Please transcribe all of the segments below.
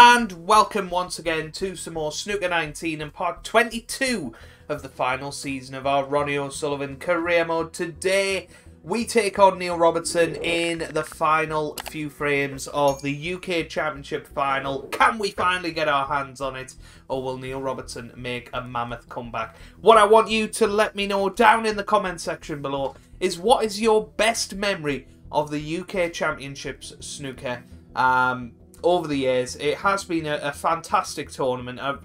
and welcome once again to some more Snooker 19 and part 22 of the final season of our Ronnie O'Sullivan career mode. Today, we take on Neil Robertson in the final few frames of the UK Championship final. Can we finally get our hands on it, or will Neil Robertson make a mammoth comeback? What I want you to let me know down in the comment section below is what is your best memory of the UK Championships snooker? Um, over the years. It has been a, a fantastic tournament. I've,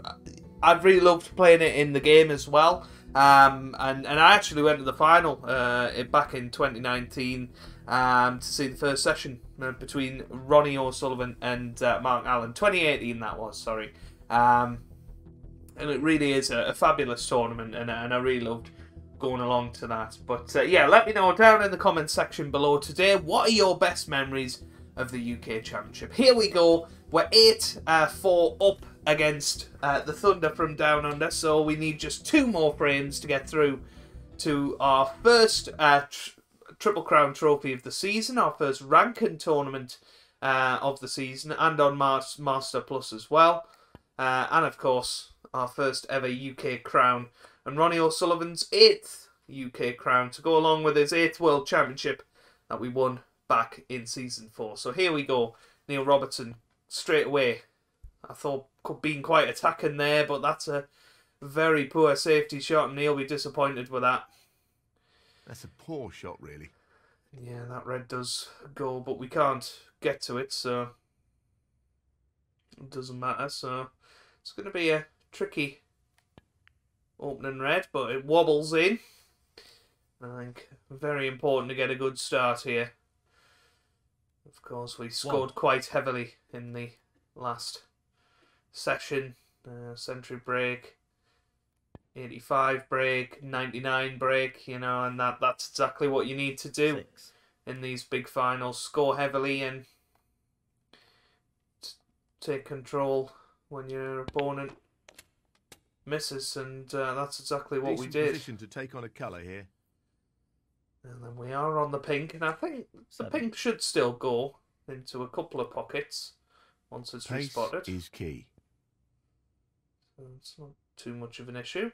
I've really loved playing it in the game as well. Um, and, and I actually went to the final uh, back in 2019 um, to see the first session uh, between Ronnie O'Sullivan and uh, Mark Allen. 2018 that was, sorry. Um, and it really is a, a fabulous tournament, and, and I really loved going along to that. But uh, yeah, let me know down in the comments section below today what are your best memories of the UK Championship. Here we go. We're 8 uh, 4 up against uh, the Thunder from Down Under, so we need just two more frames to get through to our first uh, tr Triple Crown Trophy of the season, our first ranking tournament uh, of the season, and on Mars Master Plus as well. Uh, and of course, our first ever UK crown, and Ronnie O'Sullivan's eighth UK crown to go along with his eighth World Championship that we won back in season four. So here we go. Neil Robertson straight away. I thought could been quite attacking there, but that's a very poor safety shot, and he'll be disappointed with that. That's a poor shot, really. Yeah, that red does go, but we can't get to it, so it doesn't matter. So it's going to be a tricky opening red, but it wobbles in. I think very important to get a good start here. Of course, we scored quite heavily in the last session. Uh, century break, 85 break, 99 break, you know, and that that's exactly what you need to do Six. in these big finals. Score heavily and take control when your opponent misses, and uh, that's exactly what Decent we did. Position to take on a colour here. And then we are on the pink, and I think the pink should still go into a couple of pockets once it's Pace respotted. is key. So it's not too much of an issue.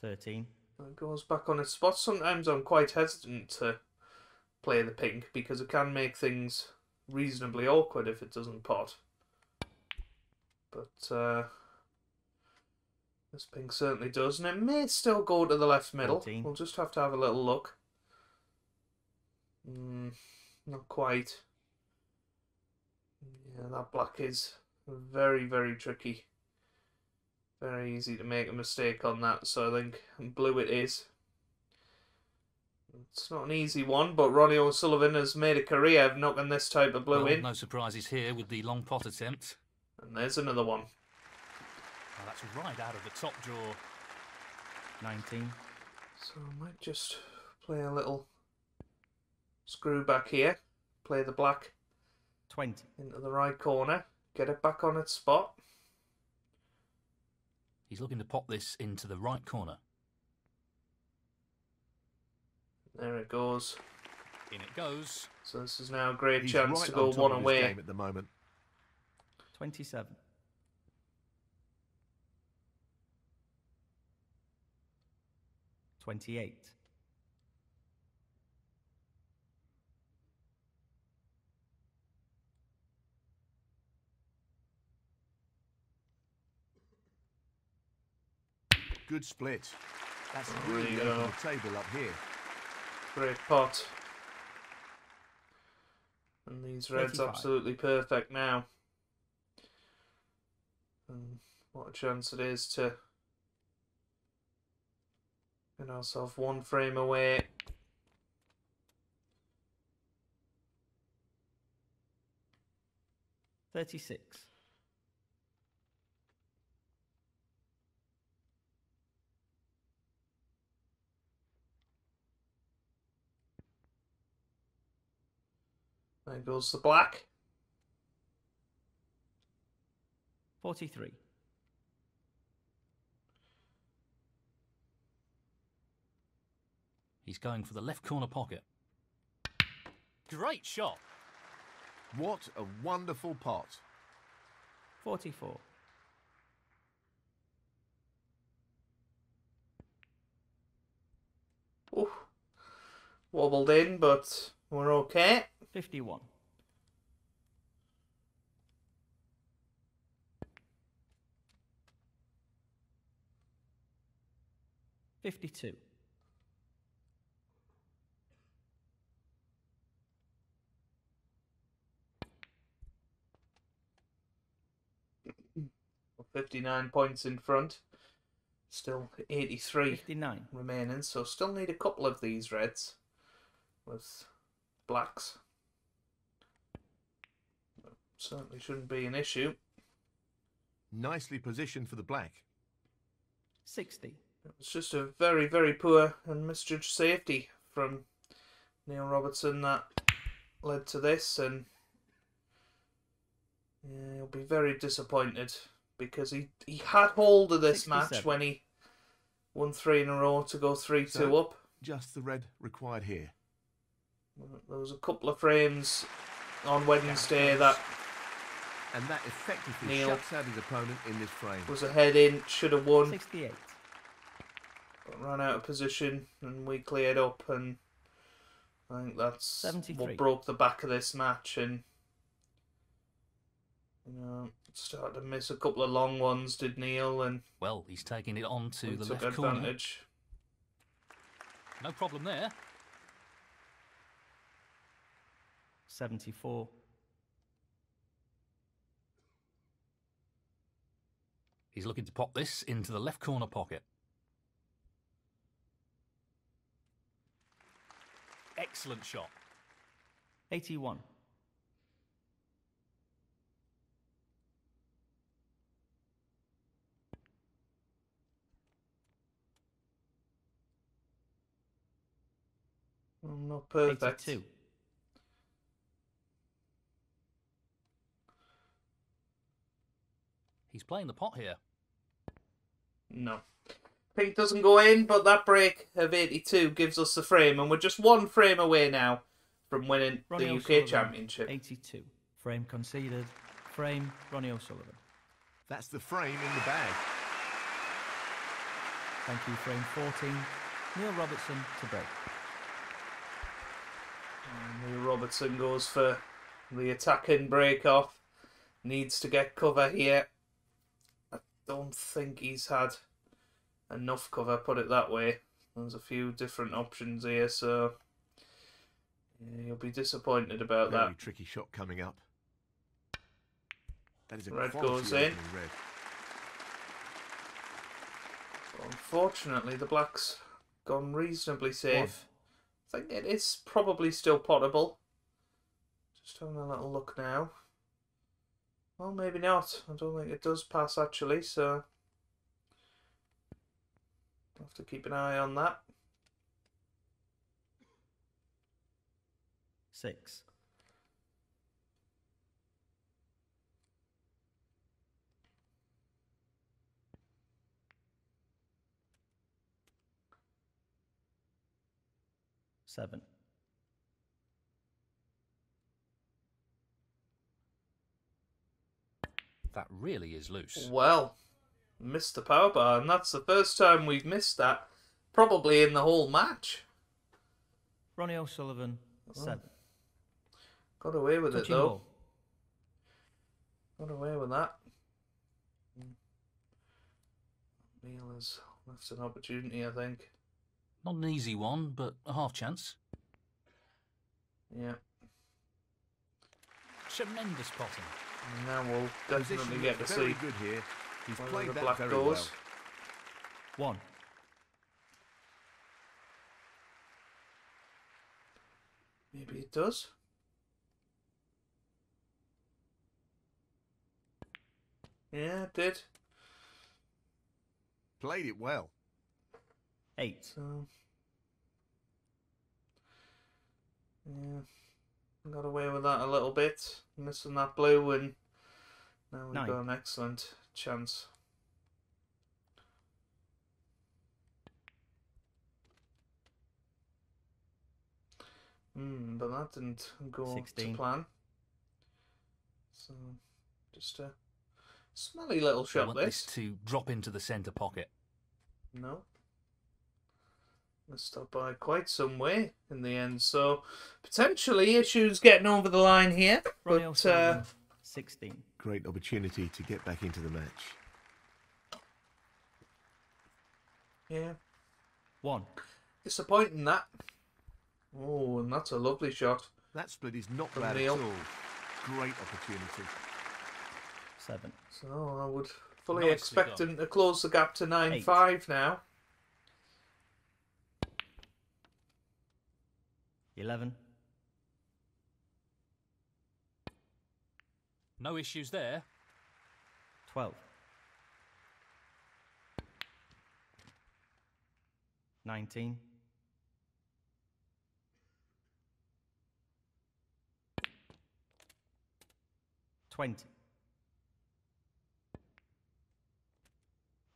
13. It goes back on its spot. Sometimes I'm quite hesitant to play the pink because it can make things reasonably awkward if it doesn't pot. But uh, this pink certainly does, and it may still go to the left middle. 14. We'll just have to have a little look. Mm, not quite. Yeah, that black is very, very tricky. Very easy to make a mistake on that, so I think blue it is. It's not an easy one, but Ronnie O'Sullivan has made a career of knocking this type of blue well, in. No surprises here with the long pot attempt. And there's another one. That's right out of the top drawer. 19. So I might just play a little screw back here. Play the black 20 into the right corner. Get it back on its spot. He's looking to pop this into the right corner. There it goes. In it goes. So this is now a great He's chance right to go on one away. at the moment. 27. 28. Good split. That's there really open the table up here. Great pot. And these reds 35. absolutely perfect now. And what a chance it is to Get ourselves one frame away. Thirty-six. There goes the black. Forty-three. He's going for the left corner pocket. Great shot. What a wonderful pot. 44. Ooh. Wobbled in, but we're okay. 51. Fifty-two. Fifty-nine points in front. Still eighty-three Fifty-nine. remaining, so still need a couple of these reds with blacks. Certainly shouldn't be an issue. Nicely positioned for the black. Sixty. It was just a very, very poor and misjudged safety from Neil Robertson that led to this, and yeah, he'll be very disappointed because he he had hold of this match when he won three in a row to go three two So- up. Just the red required here. There was a couple of frames on Wednesday that And that effectively Neil. shuts out his opponent in this frame. was a head in, should have won, Sixty-eight. but ran out of position, and we cleared up, and I think that's 73. what broke the back of this match, and you know started to miss a couple of long ones, did Neil? And well, he's taking it on to the left advantage. corner. No problem there. Seventy-four. He's looking to pop this into the left corner pocket. Excellent shot. 81. I'm not perfect. 82. He's playing the pot here. No. Pink doesn't go in, but that break of 82 gives us the frame, and we're just one frame away now from winning Ronnie the UK Championship. 82. Frame conceded. Frame, Ronnie O'Sullivan. That's the frame in the bag. Thank you, frame 14. Neil Robertson to break. Robertson goes for the attacking break off. Needs to get cover here. I don't think he's had enough cover, put it that way. There's a few different options here, so yeah, you'll be disappointed about Very that. tricky shot coming up. That is a Red goes in. red. Unfortunately, the black's gone reasonably safe. I think it is probably still potable. Just having a little look now. Well, maybe not. I don't think it does pass actually, so have to keep an eye on that. Six. Seven. That really is loose. Well, missed the power bar, and that's the first time we've missed that, probably in the whole match. Ronnie O'Sullivan, oh. seven. Got away with Touching it though. ball. Got away with that. Neil has that's an opportunity, I think. Not an easy one, but a half chance. Yeah. Tremendous potting. And now we'll definitely Position get to looks very see good here. He's whether played the that black very goes. well. One. Maybe it does. Yeah, it did. Played it well. Eight. So yeah, got away with that a little bit, missing that blue, and now we've Nine. got an excellent chance. Hmm, but that didn't go Sixteen. to plan. So, just a smelly little shot this. to drop into the centre pocket. No. Missed up by quite some way in the end. So, potentially issues getting over the line here. Ronnie But, uh, 16. Great opportunity to get back into the match. yeah, 1. disappointing that. Oh, and that's a lovely shot. That split is not From bad Neil. at all. Great opportunity. 7. So, I would fully Nicely expect done. him to close the gap to 9 Eight. 5 now. 11. No issues there. 12. 19. 20.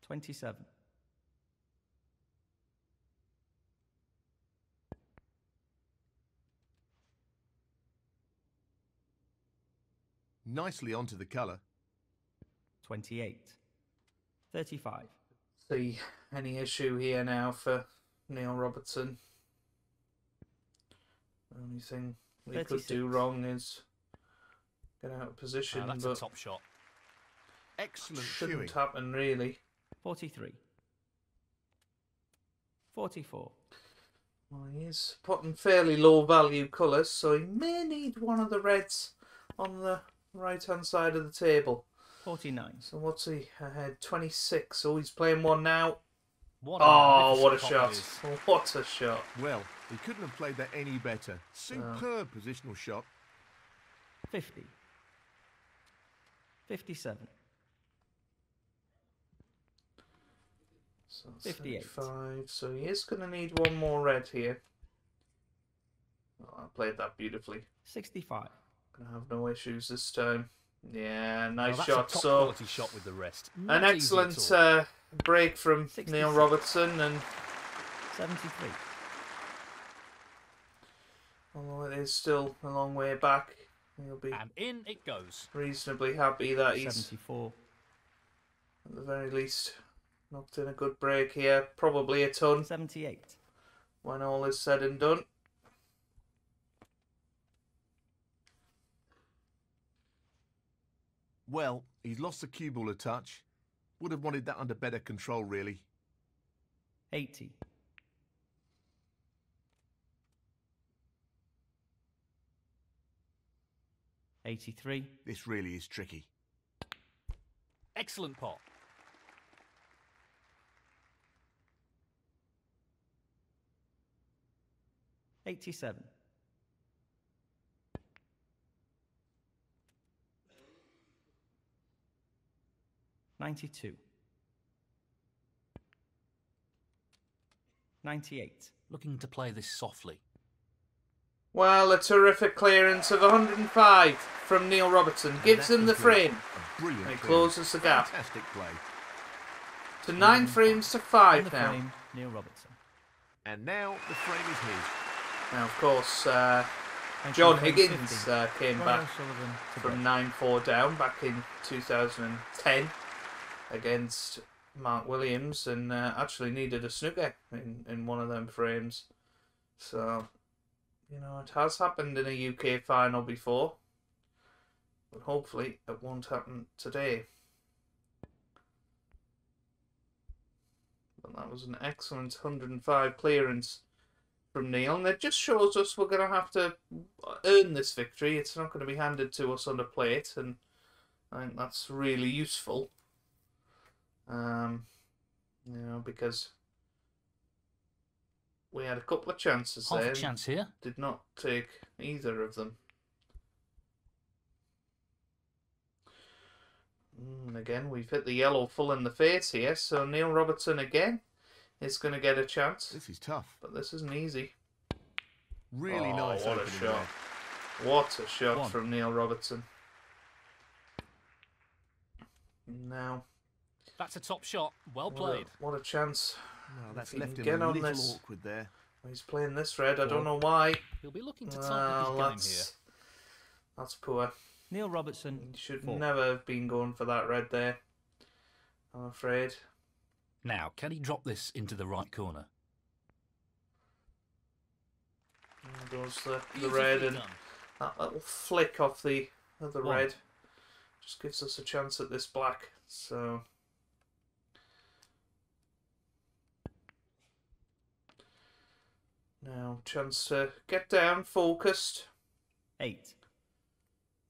27. Nicely onto the colour. 28. 35. See any issue here now for Neil Robertson. The only thing we could do wrong is get out of position, Ah, that's a top shot. Excellent shouldn't cueing. happen really. 43. 44. Well, he is putting fairly low value colours, so he may need one of the reds on the right hand side of the table. 49. So what's he ahead? 26. Oh, he's playing one now. What Oh, what a shot! pot. What a shot! Well, he couldn't have played that any better. Superb positional shot. 50. 57. So 58. 35. So he is going to need one more red here. Oh, I played that beautifully. 65. Gonna have no issues this time. Yeah, nice that's shot. A top So quality shot with the rest. an Not easy at excellent uh, break from Neil Robertson, and 73. although it is still a long way back, he'll be And in it goes. reasonably happy that he's 74. at the very least knocked in a good break here. Probably a ton 78. when all is said and done. Well, he's lost the cue ball a touch. Would have wanted that under better control, really. 80. 83. This really is tricky. Excellent pot. Eighty-seven. Ninety-two. Ninety-eight. Looking to play this softly. Well, a terrific clearance of 105 from Neil Robertson And gives that him the frame A brilliant and he closes the gap Fantastic play. to nine frames to five the now. frame, Neil Robertson. And now the frame is his. Now, of course, uh, John Higgins uh, came Ronnie back from 9 4 down back in 2010 against Mark Williams and uh, actually needed a snooker in, in one of them frames. So, you know, it has happened in a UK final before, but hopefully it won't happen today. But that was an excellent 105 clearance from Neil, and it just shows us we're going to have to earn this victory. It's not going to be handed to us on a plate, and I think that's really useful. Um, you know, because we had a couple of chances Half there, a chance here. did not take either of them. Mm, And again, we've hit the yellow full in the face here, so Neil Robertson again is going to get a chance, This is tough. but this isn't easy. Really Oh, nice what a opening shot. there. What a shot One. from Neil Robertson. Now, That's a top shot. Well what played. a, what a chance. Well, that's left can him get a on little this- awkward there. He's playing this red. I don't know why. He'll be looking to tighten ah, Well, his game here. that's that's poor. Neil Robertson, He should four. never have been going for that red there. I'm afraid. Now, can he drop this into the right corner? There goes the, the red and done. that little flick off the of the One. red just gives us a chance at this black. So now chance to get down, focused. eight.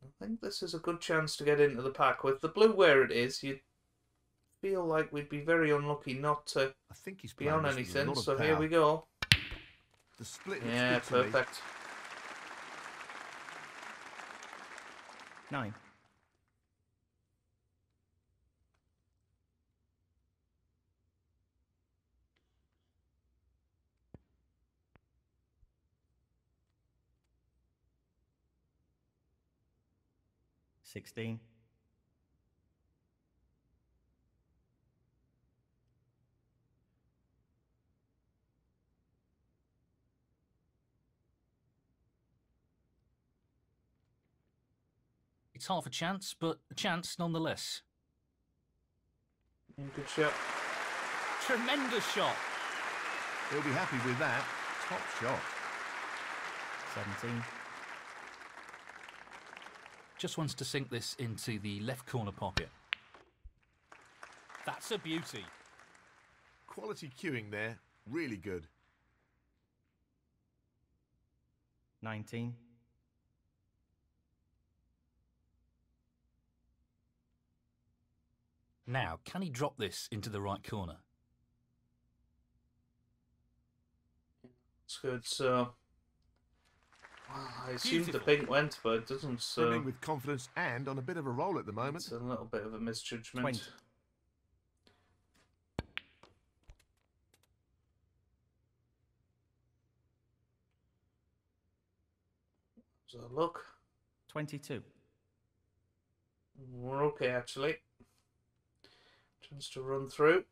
I think this is a good chance to get into the pack with the blue where it is. You feel like we'd be very unlucky not to I think he's be playing on this with anything. lot of So here we go. The split looks Yeah, good to me. perfect. Nine. Sixteen. It's half a chance, but a chance nonetheless. Yeah, Good shot. Tremendous shot. He'll be happy with that. Top shot. Seventeen. Just wants to sink this into the left corner pocket. That's a beauty. Quality cueing there. Really good. Nineteen. Now, can he drop this into the right corner? It's good. So, Ah, well, I assumed the Beautiful. pink went, but it doesn't. So Swimming with confidence and on a bit of a roll at the moment. it's a little bit of a misjudgment. Twenty. So look, Twenty-two. we're okay actually. Chance to run through.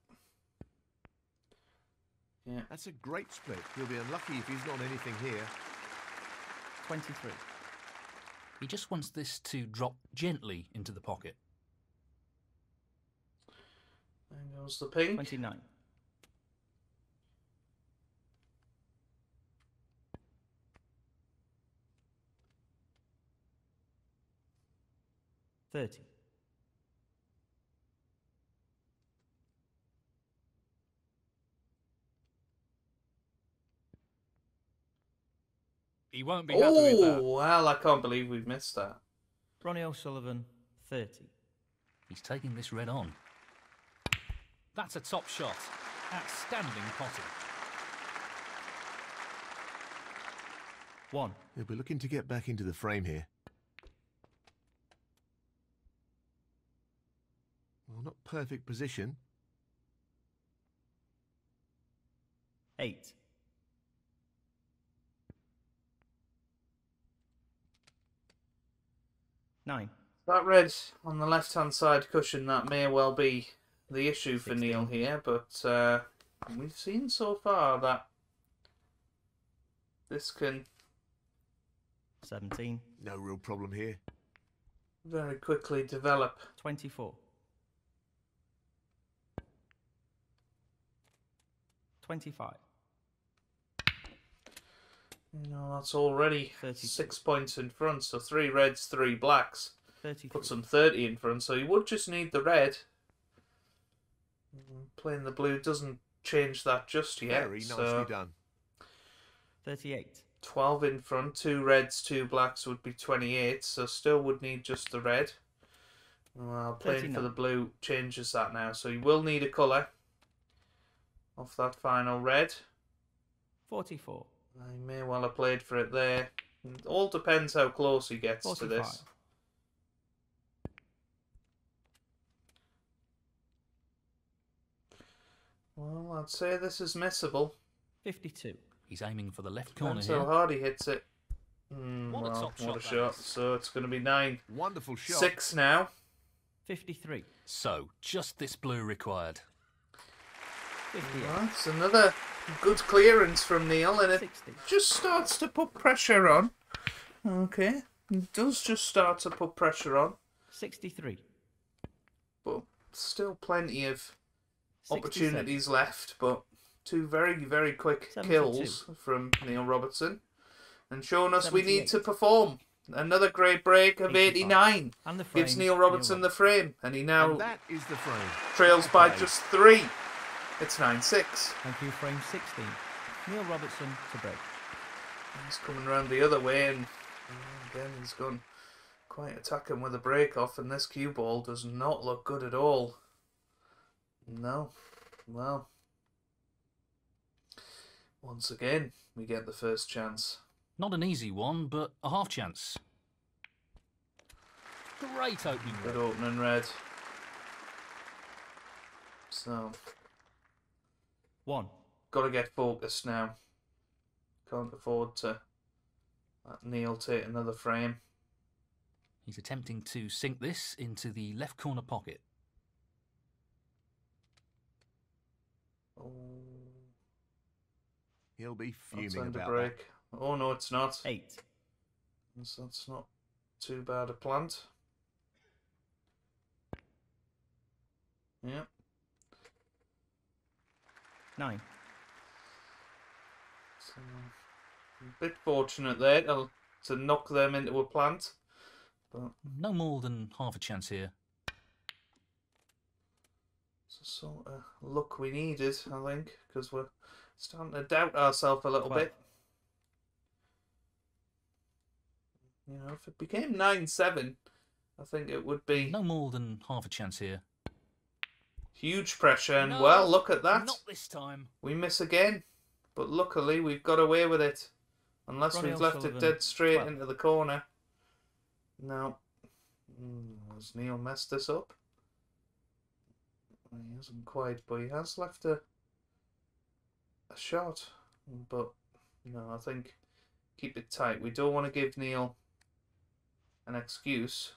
Yeah, That's a great split. He'll be unlucky if he's not on anything here. Twenty-three. He just wants this to drop gently into the pocket. there goes the pink. Twenty-nine. Thirty. He won't be happy with that. Oh well, I can't believe we've missed that. Ronnie O'Sullivan, thirty. He's taking this red on. That's a top shot. Outstanding potting. One. He'll be looking to get back into the frame here. Well, not perfect position. Eight. Nine. That red on the left hand side cushion, that may well be the issue for Neil here, but uh, we've seen so far that this can. 17. No real problem here. Very quickly develop. 24. 25. No, that's already 32. six points in front. So three reds, three blacks. 33. Put some 30 in front. So you would just need the red. Mm, playing the blue doesn't change that just yet. Very nicely so done. 38. 12 in front, two reds, two blacks would be 28, so still would need just the red. Well, playing 39. for the blue changes that now, so you will need a colour off that final red. 44. I may well have played for it there. It all depends how close he gets to this. Well, I'd say this is missable. Fifty-two. He's aiming for the left corner Depends here. how hard he hits it. Mm, What a well, top what shot a that shot. is. So it's going to be nine. Wonderful shot. Six now. Fifty-three. So, just this blue required. That's another good clearance from Neil, and it Sixty. just starts to put pressure on. Okay. He does just start to put pressure on, 63. but still plenty of 67. opportunities left. But two very, very quick 72. kills from Neil Robertson. And showing us we need to perform. Another great break of 85. 89. And the frame. Gives Neil Robertson the frame. And he now And that is the frame. trails by just three. It's 9 6. Thank you, frame 16. Neil Robertson to break. He's coming around the other way, and again, he's gone quite attacking with a break off, and this cue ball does not look good at all. No. Well. Once again, we get the first chance. Not an easy one, but a half chance. Great opening Good red. opening red. So, 1. got to get focused now. Can't afford to let Neil take another frame. He's attempting to sink this into the left corner pocket. Oh, He'll be fuming under about break. Oh no, it's not. 8. So that's not too bad a plant. Yeah. 9. So a bit fortunate there to, to knock them into a plant. But No more than half a chance here. it's the sort of luck we needed, I think, because we're starting to doubt ourselves a little Twelve. bit. You know, if it became 9 7, I think it would be No more than half a chance here. Huge pressure. And No, well, look at that. Not this time. We miss again, but luckily we've got away with it. Unless Ronnie we've left it dead straight 12. into the corner. No. Hmm, Has Neil messed this up? He hasn't quite, but he has left a a shot. But no, I think keep it tight. We don't want to give Neil an excuse.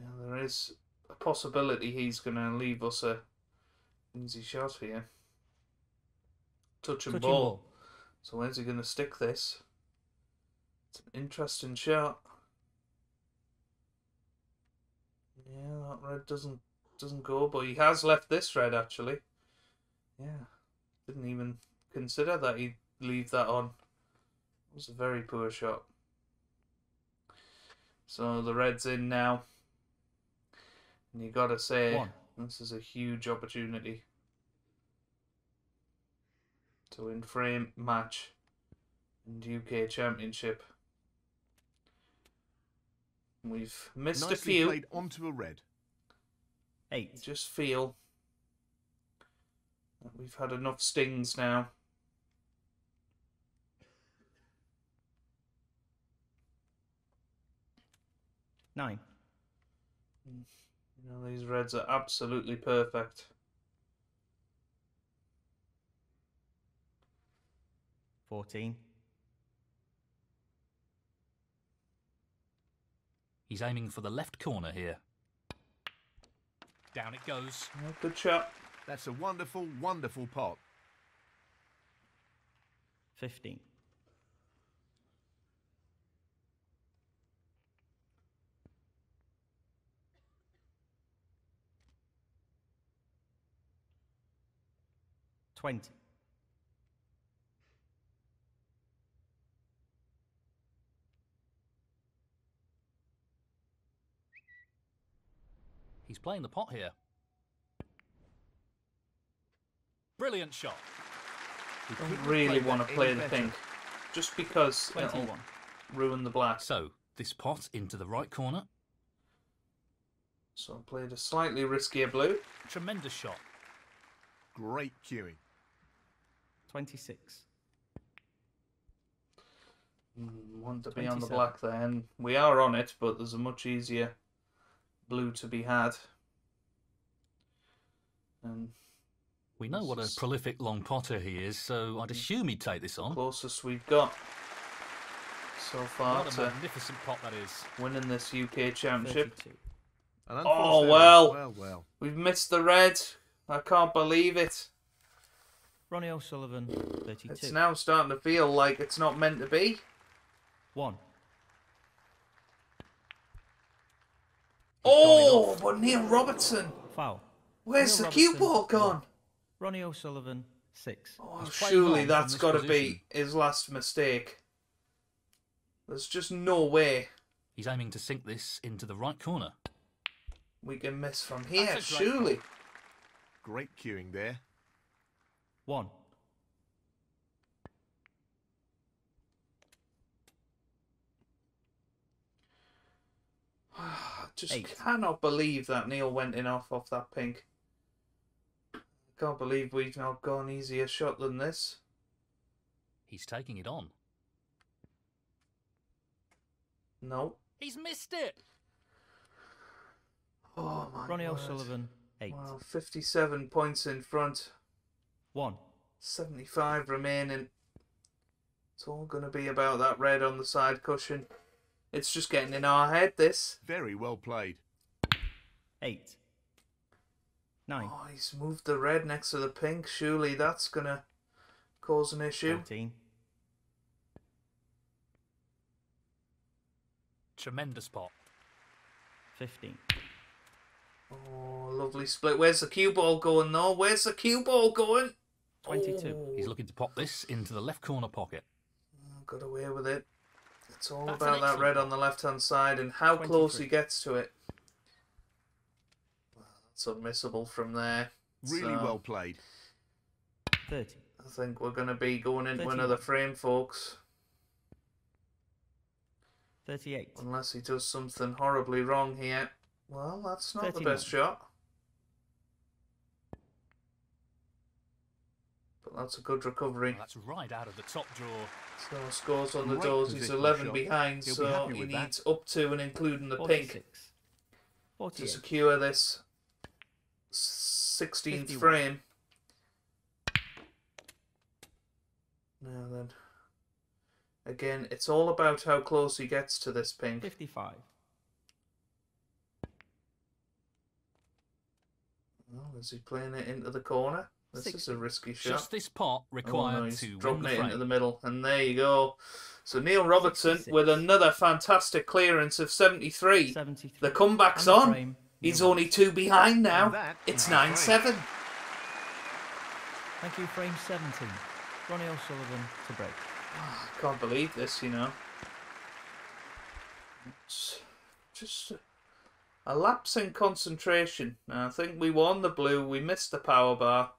Know, there is a possibility he's going to leave us a easy shot here. Touch and Touching ball. ball. So where's he going to stick this? It's an interesting shot. Yeah, that red doesn't doesn't go, but he has left this red actually. Yeah, didn't even consider that he'd leave that on. It was a very poor shot. So the red's in now, and you gotta say 1. this is a huge opportunity to win frame match and UK Championship. We've missed Nicely a few. played onto a red. 8. Just feel that we've had enough stings now. Nine. You know, these reds are absolutely perfect. Fourteen. He's aiming for the left corner here. Down it goes. Yeah, good shot. That's a wonderful, wonderful pot. Fifteen. 20. He's playing the pot here. Brilliant shot. Don't really want to play the pink, thing. Just because 21. it'll ruin the black. So, this pot into the right corner. So I played a slightly riskier blue. Tremendous shot. Great cueing. 26. Mm, want to be on the black then. We are on it, but there's a much easier blue to be had. And we know what a prolific long potter he is, so I'd mm. assume he'd take this on. Closest we've got so far what a magnificent pot that is. Winning this UK championship. Oh well. well, well, we've missed the red. I can't believe it. Ronnie O'Sullivan, 32. It's now starting to feel like it's not meant to be. 1. Oh, but Neil Robertson. Foul. Where's Neil the cue ball gone? Ronnie O'Sullivan, 6. Oh, surely that's got to be his last mistake. There's just no way He's aiming to sink this into the right corner. we can miss from here. Great Surely. Great cueing there. 1. Just Eight. cannot believe that Neil went in off off that pink. Can't believe we've not gone easier shot than this. He's taking it on. No. He's missed it. Oh my Ronnie word. O'Sullivan, 8. Wow, 57 points in front. 1. 75 remaining. It's all going to be about that red on the side cushion. It's just getting in our head, this. Very well played. 8. 9. Oh, he's moved the red next to the pink. Surely that's going to cause an issue. 14. Tremendous pot. 15. Oh, lovely split. Where's the cue ball going, though? Where's the cue ball going? 22. Oh, He's looking to pop this into the left corner pocket. Oh, got away with it. It's all That's about that red on the left hand side and how close he gets to it. Well, That's unmissable from there. Really So, well played. 30. I think we're going to be going into 31. another frame, folks. 38. Unless he does something horribly wrong here. Well, that's not the best shot. But that's a good recovery. Well, that's right out of the top drawer. So scores on the Great doors. He's 11 shot. behind, He'll so happy he that. needs up to and including the 46. pink to secure this 16th 51. frame. Now then. Again, it's all about how close he gets to this pink. 55. Oh, is he playing it into the corner? This is a risky shot. Just this pot Oh, no, required he's to win dropping it into the middle, and there you go. So Neil Robertson 66. with another fantastic clearance of 73. 73. The comeback's And the on. frame, He's Neil only two behind now. That It's is the 9 7. Thank you, frame 17. Ronnie O'Sullivan to break. Ah, I can't believe this, you know. It's just a lapse in concentration. I think we won the blue, we missed the power bar.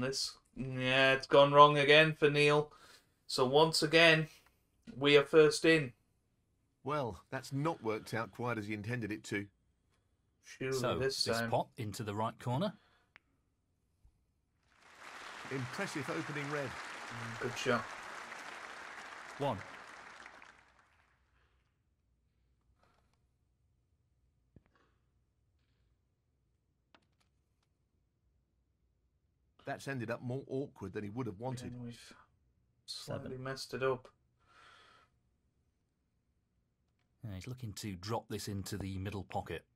This, yeah, it's gone wrong again for Neil. So once again, we are first in. Well, that's not worked out quite as he intended it to. Surely So this this time. pot into the right corner. Impressive opening red. Good shot. 1. That's ended up more awkward than he would have wanted. And we've slightly Seven. messed it up. Yeah, he's looking to drop this into the middle pocket.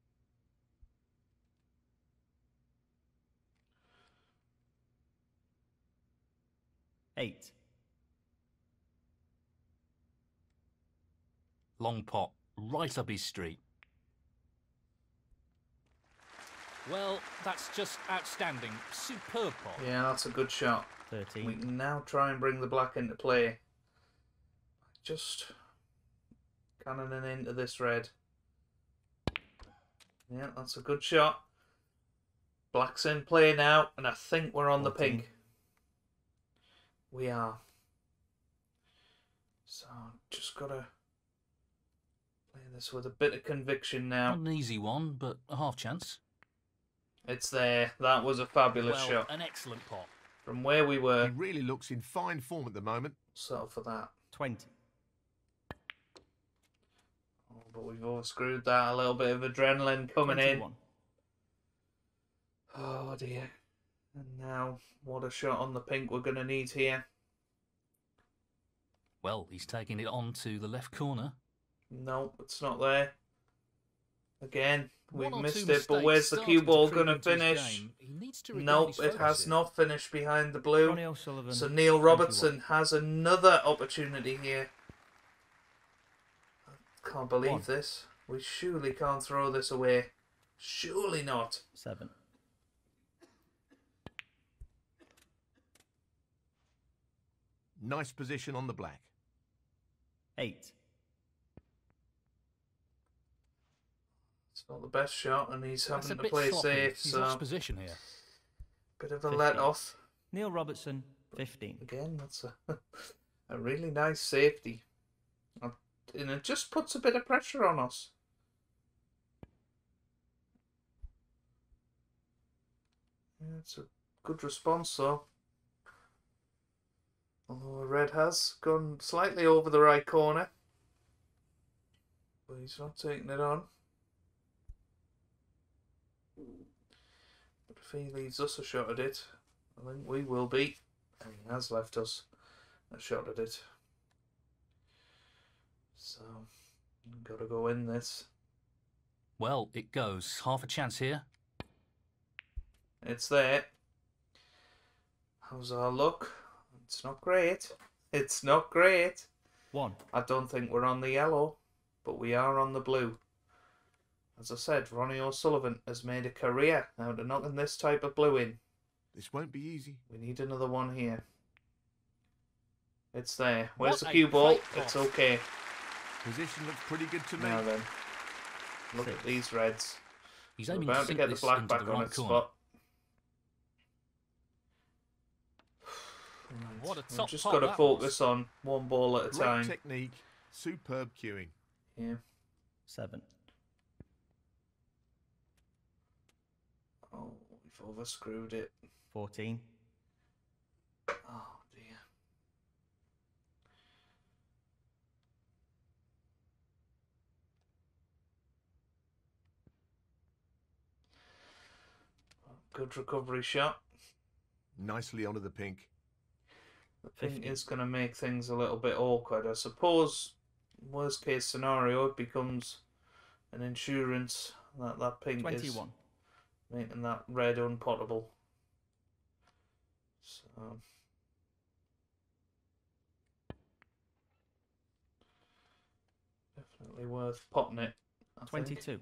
Eight. Long pot, right up his street. Well, that's just outstanding. Superb pot. Yeah, that's a good shot. 13. We 13. can now try and bring the black into play. Just cannoning into this red. Yeah, that's a good shot. Black's in play now, and I think we're on the 14. pink. We are. So, just gotta play this with a bit of conviction now. Not an easy one, but a half chance. It's there. That was a fabulous well, shot. an excellent pot. From where we were. He were, really looks in fine form at the moment. so for that. 20. Oh, but we've all screwed that. A little bit of adrenaline coming in. Oh dear. And now, what a shot on the pink we're going to need here. Well, he's taking it on to the left corner. No, it's not there. Again, we One missed it, but where's the cue ball going to finish? game. He needs to regain Nope, it has here. not finished behind the blue. So Neil Robertson has another opportunity here. I can't believe One. this. We surely can't throw this away. Surely not. Seven. Nice position on the black. Eight. It's not the best shot, and he's having to play sloppy. safe. He's So lost position here. bit of a 15. let off. Neil Robertson. 15. Again, that's a a really nice safety, Uh, and it just puts a bit of pressure on us. Yeah, it's a good response, though. Although red has gone slightly over the right corner, but he's not taking it on. If he leaves us a shot at it, I think we will be. And he has left us a shot at it. So, got to go in this. Well, it goes. Half a chance here. It's there. How's our luck? It's not great. It's not great. One. I don't think we're on the yellow, but we are on the blue. As I said, Ronnie O'Sullivan has made a career out of knocking this type of blue in. This won't be easy. We need another one here. It's there. Where's What the cue ball? great It's okay. Position looks pretty good to me. Now then, look Six. at these reds. He's aiming about to to get the black back the on right its corner. spot. What a We've just pot got to that focus on one ball at a Great time. technique. Superb cueing. Yeah. Seven. We've overscrewed it. 14. Oh dear. Good recovery shot. Nicely onto the pink. The pink 50. is going to make things a little bit awkward. I suppose, worst case scenario, it becomes an insurance that that pink is 21. Making that red unpottable. So. Definitely worth potting it. I think. 22.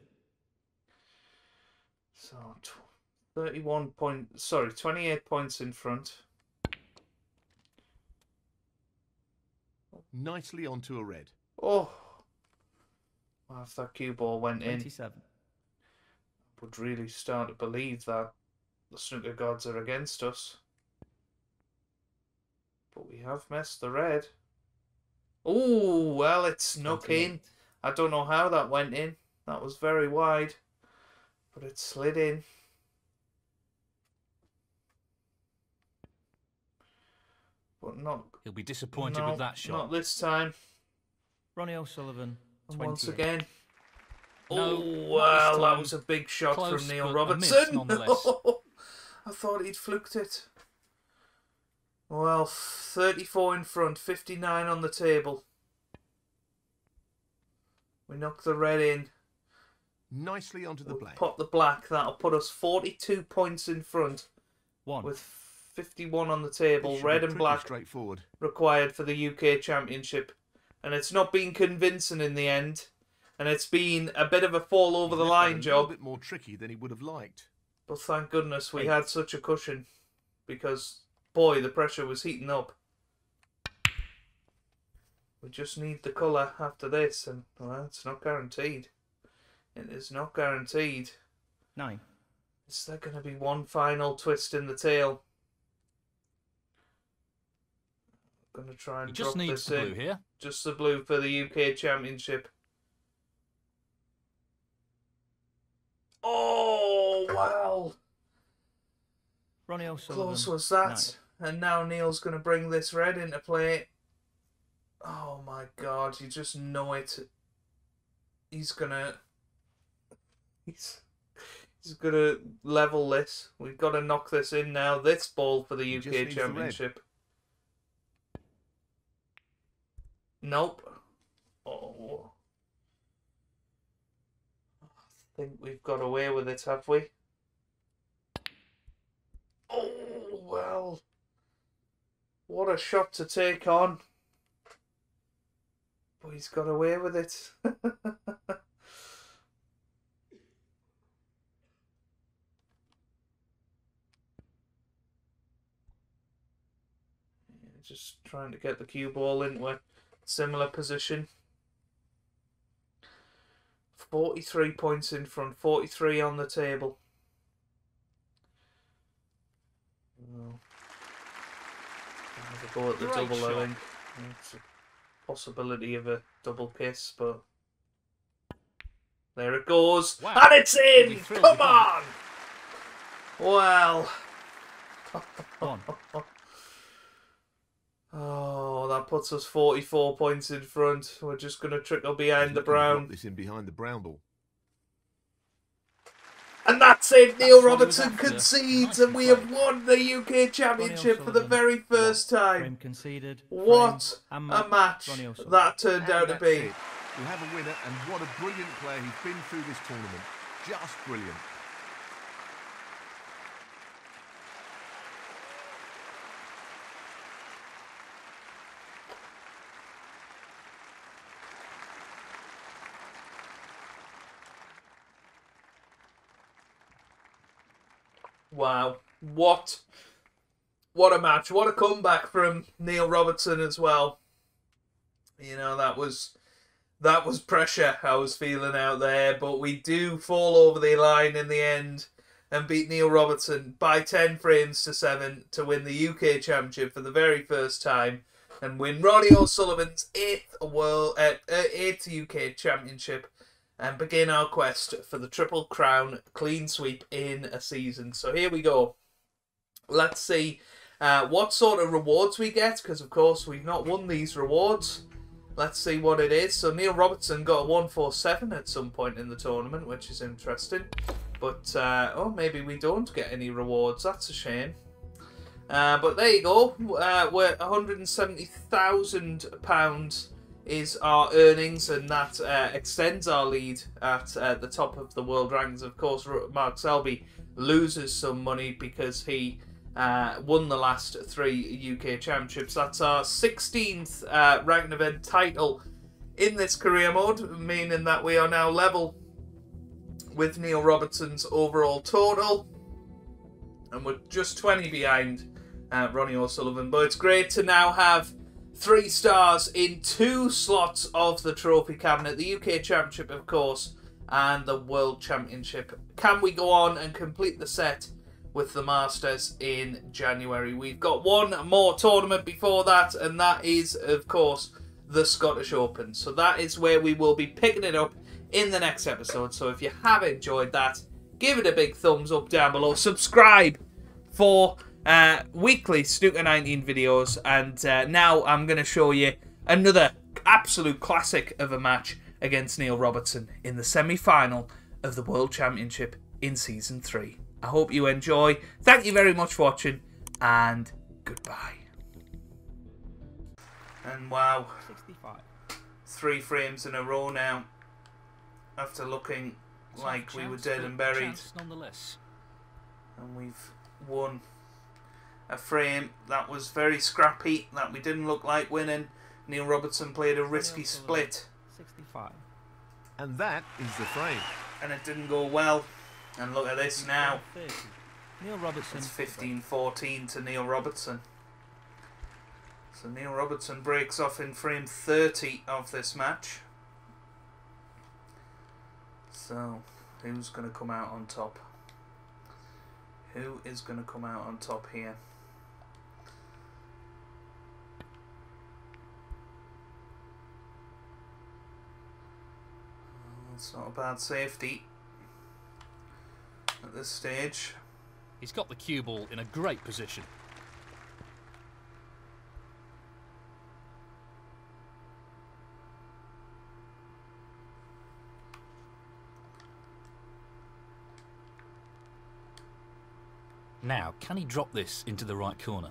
So, tw- 31 point, sorry, 28 points in front. Nicely onto a red. Oh! Well, if that cue ball went in, 27. Would really start to believe that the snooker gods are against us. But we have messed the red. Oh, well, it snuck in. 28. I don't know how that went in. That was very wide. But it slid in. But not, He'll be disappointed no, with that shot. not this time. Ronnie O'Sullivan. Once again. No, oh, not well, that was a big shot Close, from Neil but miss Robertson. I thought he'd fluked it. Well, 34 in front, 59 on the table. We knocked the red in. Nicely onto the We'll black. pop the black. That'll put us 42 points in front One. with 51 on the table. Red and black Straightforward. required for the UK Championship. And it's not been convincing in the end. And it's been a bit of a fall over the He's left that line a little job. bit more tricky than he would have liked. But thank goodness we had such a cushion. Because, boy, the pressure was heating up. We just need the colour after this, and, well, it's not guaranteed. It is not guaranteed. Nine. Is there going to be one final twist in the tail? I'm going to try He and just drop needs this the in. blue here. Just the blue for the UK Championship. Oh, wow. Ronnie O'Sullivan. Close was that. And now Neil's going to bring this red into play. Oh my god, you just know it. He's going to. He's. He's going to level this. We've got to knock this in now. This ball for the UK needs the. Championship. Nope. Oh. Think we've got away with it, have we? Oh, well. What a shot to take on. But he's got away with it. Just trying to get the cue ball into a similar position. 43 points in front, 43 on the table. Well, have a go at the Great double, I think. It's a possibility of a double kiss, but there it goes, Wow. and it's You'll be in. Come on. Well. One. That puts us 44 points in front. We're just going to trickle behind He's the looking to drop brown. This in behind the brown ball. And that's it. Neil what Robertson concedes, Nicely and we have won the UK Championship for the very first time. Conceded. What a match that turned And out to be. it. We have a winner, and what a brilliant player he's been through this tournament. Just brilliant. Wow. What what a match. What a comeback from Neil Robertson as well. You know, that was that was pressure I was feeling out there, but we do fall over the line in the end and beat Neil Robertson by 10 frames to 7 to win the UK Championship for the very first time and win Ronnie O'Sullivan's 8th world uh, uh, 8th UK Championship and begin our quest for the Triple Crown clean sweep in a season. So here we go. Let's see uh, what sort of rewards we get, because of course we've not won these rewards. Let's see what it is. So Neil Robertson got a 147 at some point in the tournament, which is interesting. But, uh, oh, maybe we don't get any rewards. That's a shame. Uh, but there you go. Uh, we're £170,000 is our earnings, and that uh, extends our lead at uh, the top of the world rankings. Of course, Mark Selby loses some money because he uh, won the last three UK championships. That's our 16th uh, ranked event title in this career mode, meaning that we are now level with Neil Robertson's overall total, and we're just 20 behind uh, Ronnie O'Sullivan. But it's great to now have three stars in two slots of the trophy cabinet the UK Championship, of course, and the World Championship. Can we go on and complete the set with the Masters in January? We've got one more tournament before that, and that is, of course, the Scottish Open. So that is where we will be picking it up in the next episode. So if you have enjoyed that, give it a big thumbs up down below. Subscribe for uh, weekly Snooker 19 videos, and uh, now I'm going to show you another absolute classic of a match against Neil Robertson in the semi final of the World Championship in Season 3. I hope you enjoy. Thank you very much for watching, and goodbye. And wow, 65. three frames in a row now after looking Tough like we were dead and buried. nonetheless. and we've won a frame that was very scrappy, that we didn't look like winning. Neil Robertson played a risky split, 65. And that is the frame. and it didn't go well. And look at this now. Neil Robertson. It's 15 14 to Neil Robertson. So Neil Robertson breaks off in frame 30 of this match. So, who's going to come out on top? Who is going to come out on top here? It's not a bad safety at this stage. He's got the cue ball in a great position. Now, can he drop this into the right corner?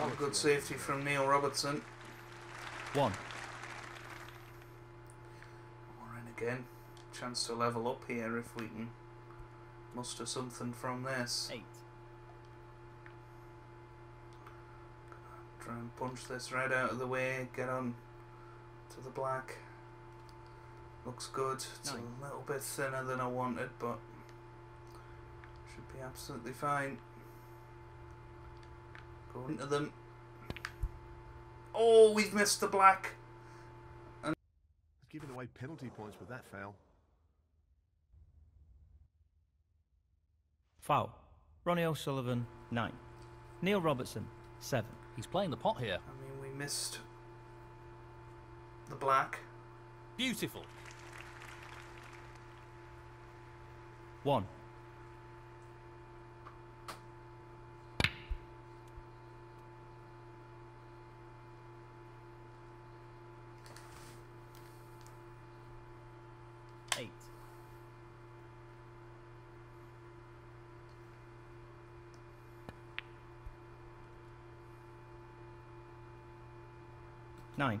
A good safety from Neil Robertson. One. Again, chance to level up here if we can muster something from this. Eight. Try and punch this red out of the way, get on to the black. Looks good. It's Nine. a little bit thinner than I wanted, but should be absolutely fine. Go into them. Oh, we've missed the black. Giving away penalty points with that foul. Foul. Ronnie O'Sullivan, 9. Neil Robertson, 7. He's playing the pot here. I mean, we missed the black. Beautiful. 1. 9.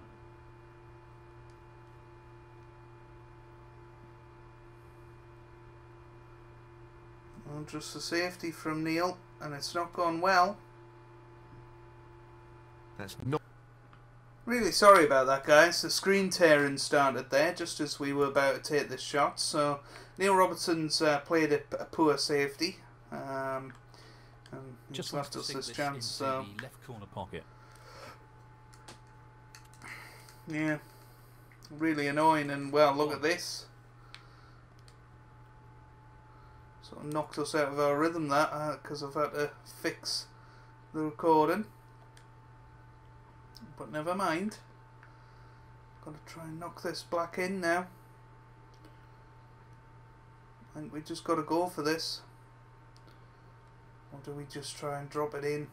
Well, just the safety from Neil, and it's not gone well. That's not. Really sorry about that, guys. The screen tearing started there just as we were about to take this shot. So Neil Robertson's uh, played a, a, poor safety, um, and just left us this chance. So left corner pocket yeah, really annoying. And well, look at this. Sort of knocked us out of our rhythm that uh, because I've had to fix the recording. But never mind. Gotta try and knock this black in now. I think we just gotta go for this. Or do we just try and drop it in?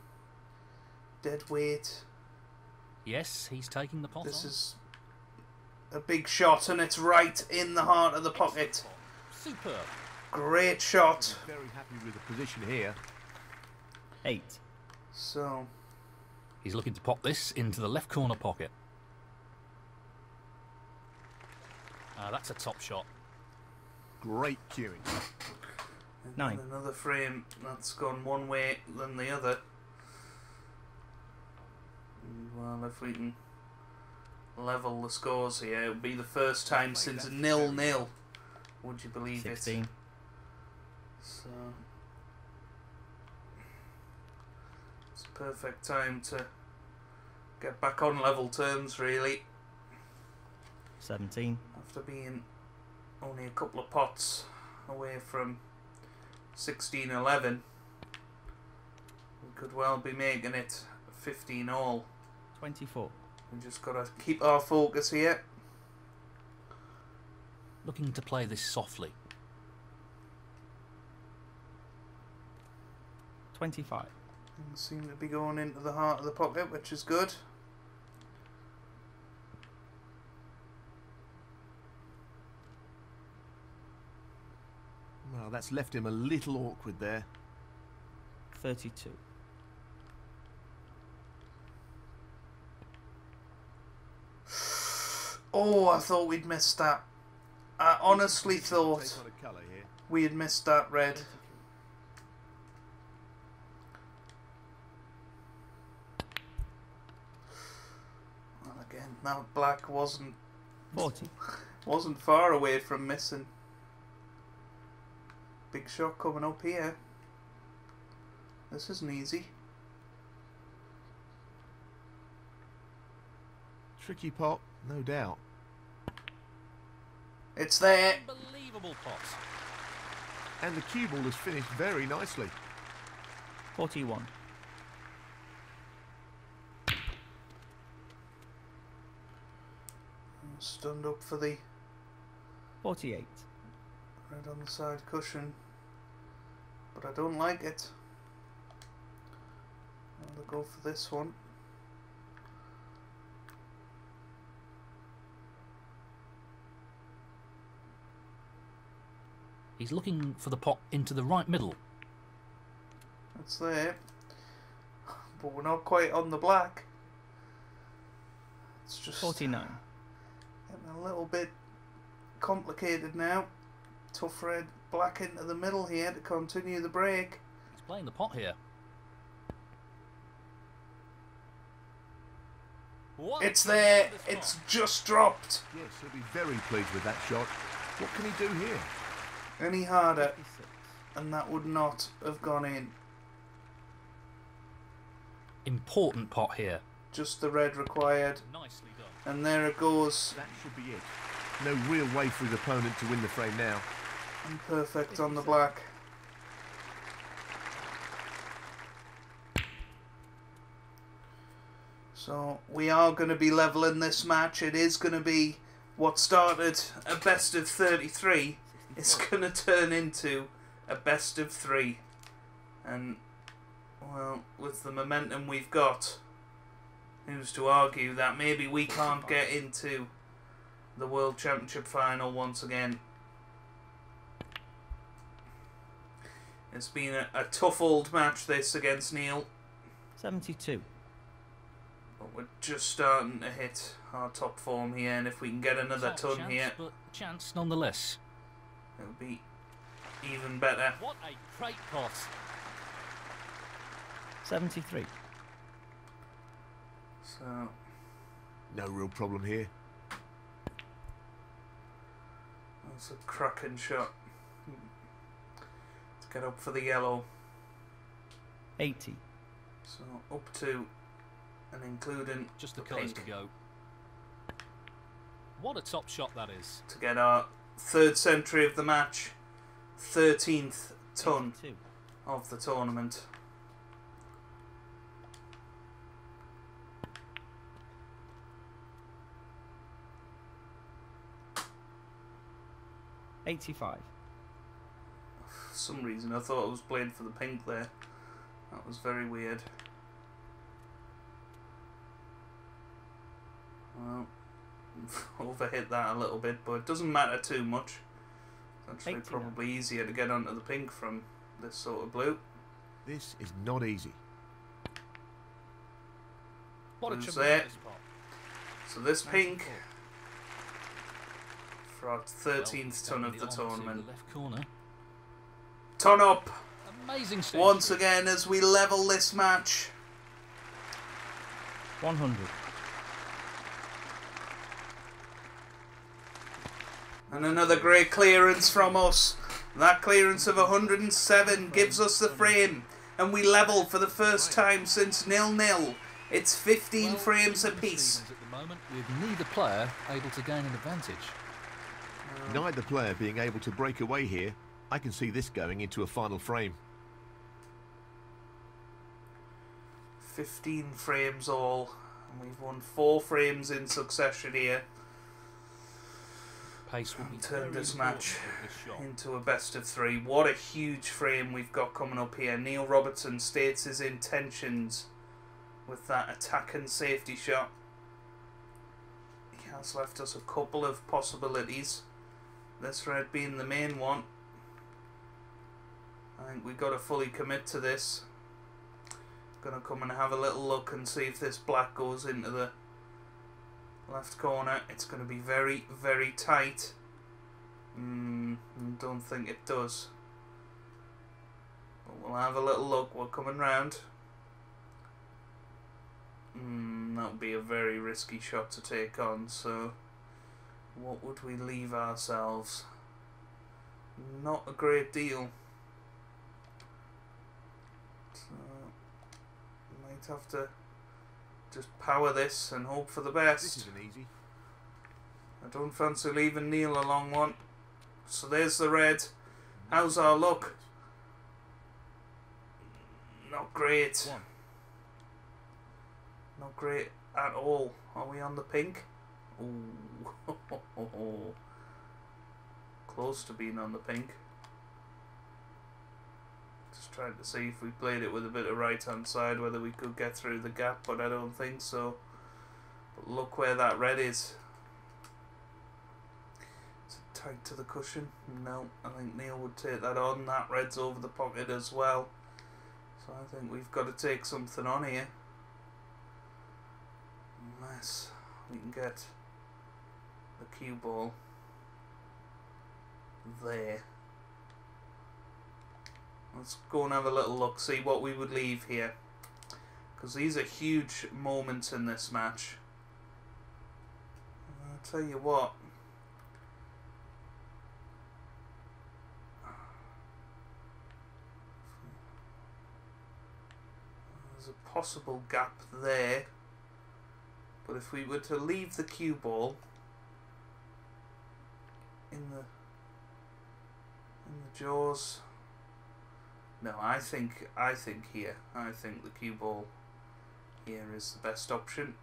Dead weight. Yes, he's taking the pot This on. is a big shot and it's right in the heart of the pocket. Superb. Great shot. Very happy with the position here. 8. So, He's looking to pop this into the left corner pocket. Ah, that's a top shot. Great cueing. Nine. another frame that's gone one way than the other. And, Well, if we can level the scores here, it'll be the first time since nil nil. Would you believe it? 16. So it's a perfect time to get back on level terms, really, 17. after being only a couple of pots away from 16 11. We could well be making it 15 all. 24. We just gotta keep our focus here. Looking to play this softly. 25. Things seem to be going into the heart of the pocket, which is good. Well, that's left him a little awkward there. 32. Oh, I thought we'd missed that. I honestly thought Take on a colour here. we had missed that red. Well, again, that black wasn't 40. wasn't far away from missing. Big shot coming up here. This isn't easy. Tricky pot, no doubt. It's there. Unbelievable pot. And the cue ball has finished very nicely. 41. Stunned up for the 48. red on the side cushion, but I don't like it. I'll go for this one. He's looking for the pot into the right middle. It's there, but we're not quite on the black. It's just 49. getting a little bit complicated now. Tough red, black into the middle here to continue the break. He's playing the pot here. What It's there. It's just dropped. Yes, he'll be very pleased with that shot. What can he do here? Any harder, and that would not have gone in. important pot here. Just the red required, Nicely done. and there it goes. That should be it. No real way for his opponent to win the frame now. And perfect on the black. So we are going to be leveling this match. It is going to be what started a best of 33 is going to turn into a best of 3. And, well, with the momentum we've got, who's to argue that maybe we can't get into the World Championship final once again. It's been a, a tough old match this against Neil, 72. but we're just starting to hit our top form here, and if we can get another Top ton chance, here, but chance nonetheless. It'll be even better. What a great pot. 73. So No real problem here. that's a cracking shot. Let's get up for the yellow. 80. So up to and including Just the, the colours pink to go. What a top shot that is. to get our third century of the match, thirteenth ton 82. of the tournament. Eighty-five. For some reason, I thought I was playing for the pink there. That was very weird. Well, overhit that a little bit, but it doesn't matter too much. It's actually 89. probably easier to get onto the pink from this sort of blue. This is not easy. What a Who's tremendous. So this pink for our Well, 13th ton of taking the it on to tournament. The left corner. Ton up Amazing century. once again as we level this match. 100. And another great clearance from us. That clearance of 107 gives us the frame. And we level for the first time since nil nil. It's 15 Well, frames even apiece. At the moment, with neither player able to gain an advantage. Uh, neither player being able to break away here. I can see this going into a final frame. 15 frames all. And we've won four frames in succession here. Pace will be Turn very this match with this shot. into a best of three. What a huge frame we've got coming up here. Neil Robertson states his intentions with that attack and safety shot. He has left us a couple of possibilities. This red being the main one. I think we've got to fully commit to this. Gonna come and have a little look and see if this black goes into the left corner. It's going to be very, very tight. Mm, don't think it does. But we'll have a little look. We're coming round. Mm, that would be a very risky shot to take on. So, what would we leave ourselves? Not a great deal. So, might have to just power this and hope for the best. This isn't easy. I don't fancy leaving Neil a long one. So there's the red. How's our luck? Not great. One. Not great at all. Are we on the pink? Ooh. Close to being on the pink. Trying to see if we played it with a bit of right hand side, whether we could get through the gap, but I don't think so. But look where that red is. Is it tight to the cushion? No, I think Neil would take that on. That red's over the pocket as well. So I think we've got to take something on here. Unless we can get the cue ball. there. Let's go and have a little look, see what we would leave here. Because these are huge moments in this match. I'll tell you what. There's a possible gap there. But if we were to leave the cue ball in the in the jaws no, I think I think here. I think the cue ball here is the best option.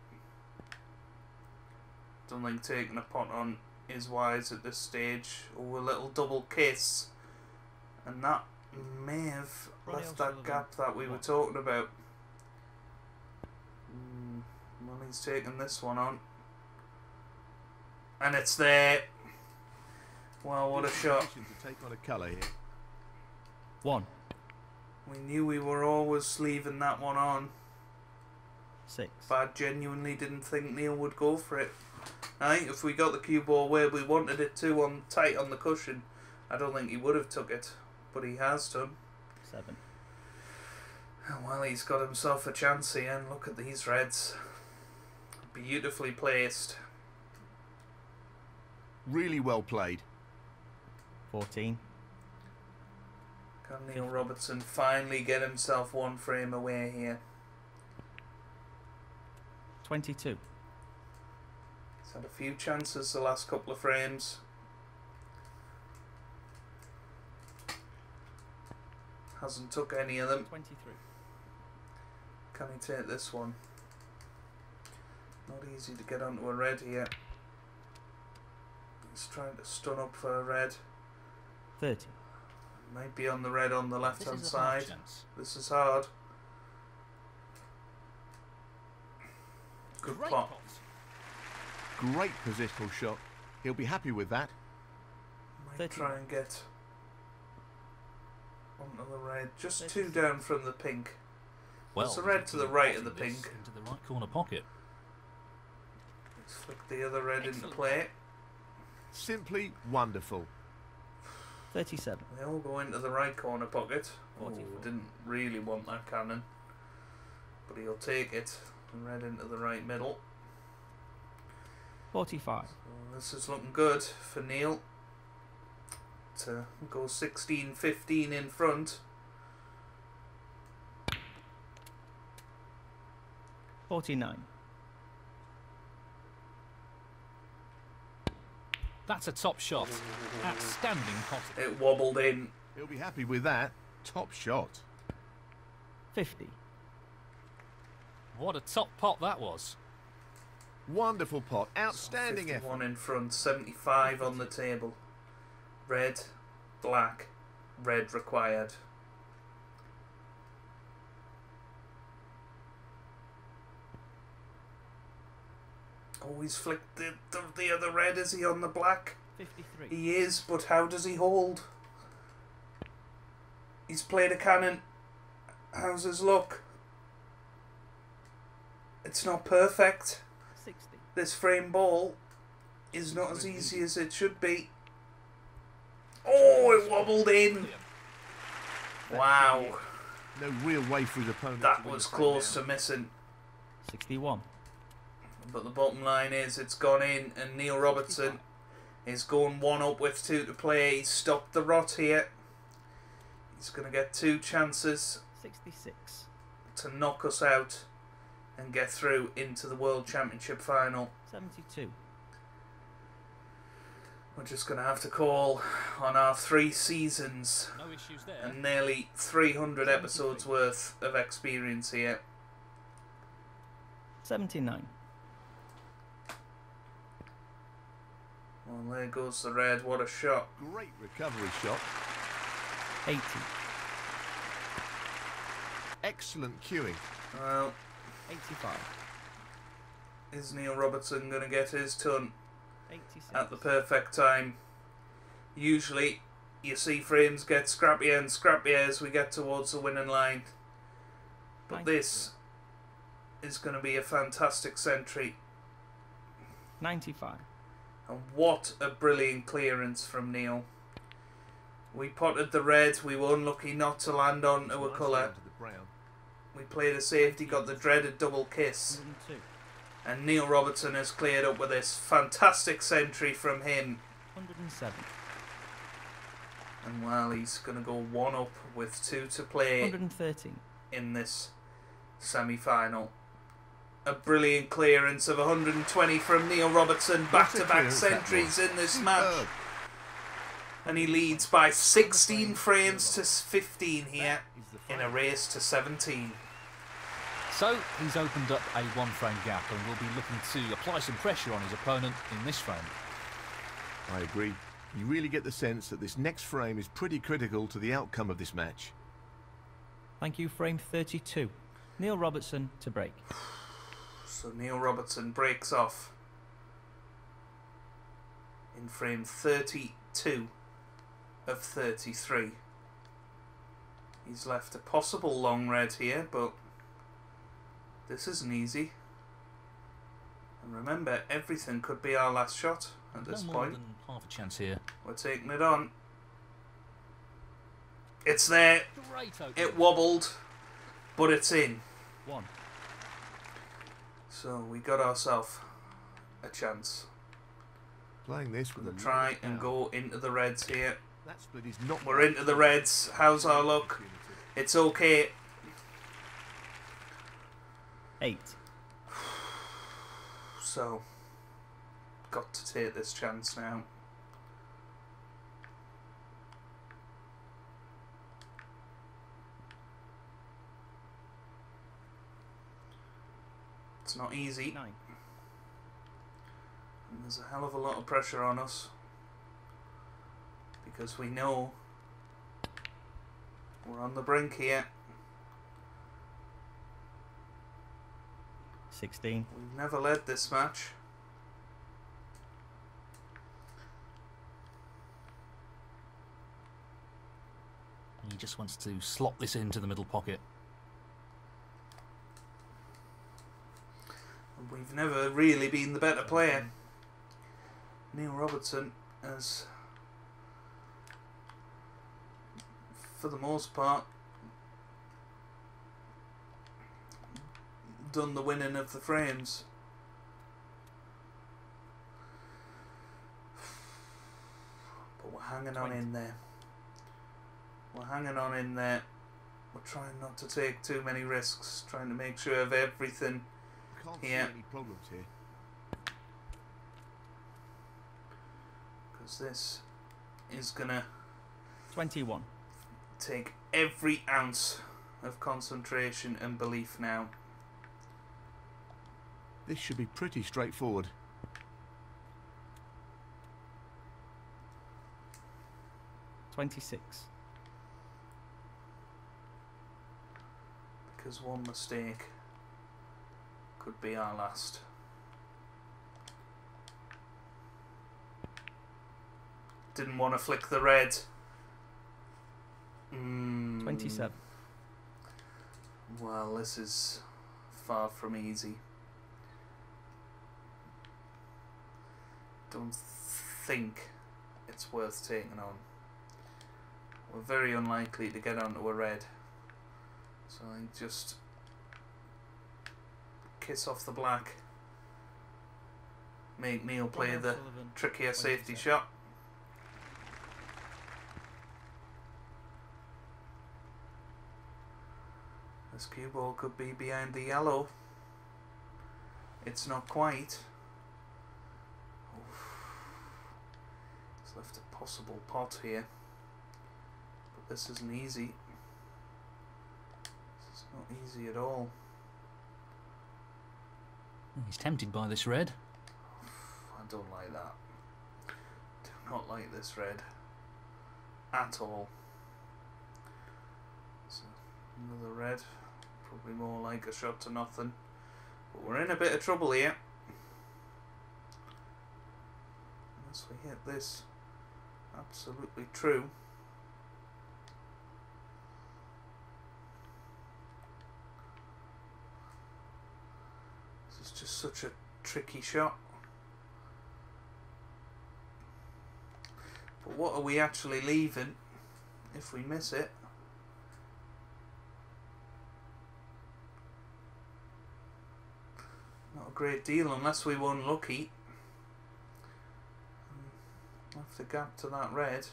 Don't think taking a pot on is wise at this stage. Or a little double kiss. And that may have Ronnie left that gap that we were talking about. Mm, well, he's taking this one on. And it's there. Wow, what a shot. to take on a colour here. One. We knew we were always leaving that one on. Six. but I genuinely didn't think Neil would go for it. I think if we got the cue ball where we wanted it to on tight on the cushion, I don't think he would have took it, but he has done. Seven. Well, he's got himself a chance here, and look at these reds. Beautifully placed. Really well played. Fourteen. Can Neil Robertson finally get himself one frame away here? 22. He's had a few chances the last couple of frames. Hasn't took any of them. 23. Can he take this one? Not easy to get onto a red here. He's trying to stun up for a red. 30. Maybe on the red on the left hand side. This is hard. Good Great. Great positional shot. He'll be happy with that. Might try and get onto the red. Just two down from the pink. Well, it's the red to the right of the pink. Into the right corner pocket. Let's flick the other red Excellent. into play. Simply wonderful. Thirty-seven. They all go into the right corner pocket. Oh, 44. didn't really want that cannon. But he'll take it. And red into the right middle. Forty-five. So this is looking good for Neil. To go 16 15 in front. Forty-nine. That's a top shot. Outstanding pot. It wobbled in. He'll be happy with that. Top shot. Fifty. What a top pot that was. Wonderful pot. Outstanding effort. 51 in front, 75 on the table. Red, black, red required. Oh, he's flicked the, the, the other red. Is he on the black? Fifty-three. He is, but how does he hold? He's played a cannon. How's his look? It's not perfect. Sixty. This frame ball is not as easy as it should be. Oh, it wobbled in. Wow, No real way for the opponent. that was close to missing. Sixty-one. But the bottom line is it's gone in, and Neil Robertson is going one up with two to play. He's stopped the rot here. He's going to get two chances. 66. To knock us out and get through into the World Championship final. 72. We're just going to have to call on our three seasons no and nearly 300 episodes worth of experience here. 79. And there goes the red. What a shot. Great recovery shot. 80. Excellent cueing. Well. 85. Is Neil Robertson going to get his turn? 86. at the perfect time? Usually, you see frames get scrappier and scrappier as we get towards the winning line. But 92. this is going to be a fantastic century. 95. And what a brilliant clearance from Neil. We potted the red. We were unlucky not to land onto a colour. down to the brown. We played a safety, got the dreaded double kiss. And Neil Robertson has cleared up with this fantastic century from him. 107. And while he's going to go one up with two to play 113. in this semi final. A brilliant clearance of 120 from Neil Robertson, back to back centuries in this match. And he leads by 16 frames to 15 here in a race to 17. So he's opened up a one frame gap and will be looking to apply some pressure on his opponent in this frame. I agree. You really get the sense that this next frame is pretty critical to the outcome of this match. Thank you, frame 32. Neil Robertson to break. So Neil Robertson breaks off in frame 32 of 33. He's left a possible long red here, but this isn't easy. And remember, everything could be our last shot at this more point. than half a chance here. We're taking it on. It's there. It wobbled, but it's in. One. So we got ourselves a chance. Playing this with We'll a try lot and down. go into the reds here. That split is not. We're into the reds. How's our luck? It's okay. Eight. So, got to take this chance now. It's not easy. Nine. And there's a hell of a lot of pressure on us because we know we're on the brink here. 16. We've never led this match. He just wants to slot this into the middle pocket. We've never really been the better player. Mm. Neil Robertson has, for the most part, done the winning of the frames. But we're hanging on in there. We're hanging on in there. We're trying not to take too many risks, trying to make sure of everything. Can't Yeah. see any problems here. Because this is gonna 21. take every ounce of concentration and belief now. This should be pretty straightforward. Twenty-six. Because one mistake could be our last. Didn't want to flick the red. Mm, 27. Well, this is far from easy. Don't think it's worth taking on. We're very unlikely to get onto a red. So I just kiss off the black. Make Neil play the trickier safety shot. This cue ball could be behind the yellow. It's not quite. It's left a possible pot here. But this isn't easy. This is not easy at all. Oh, he's tempted by this red. I don't like that. Do not like this red at all. So another red, probably more like a shot to nothing. But we're in a bit of trouble here. Unless we hit this absolutely true. This is just such a tricky shot. But what are we actually leaving? if we miss it. Not a great deal unless we were unlucky. Left the gap to that red.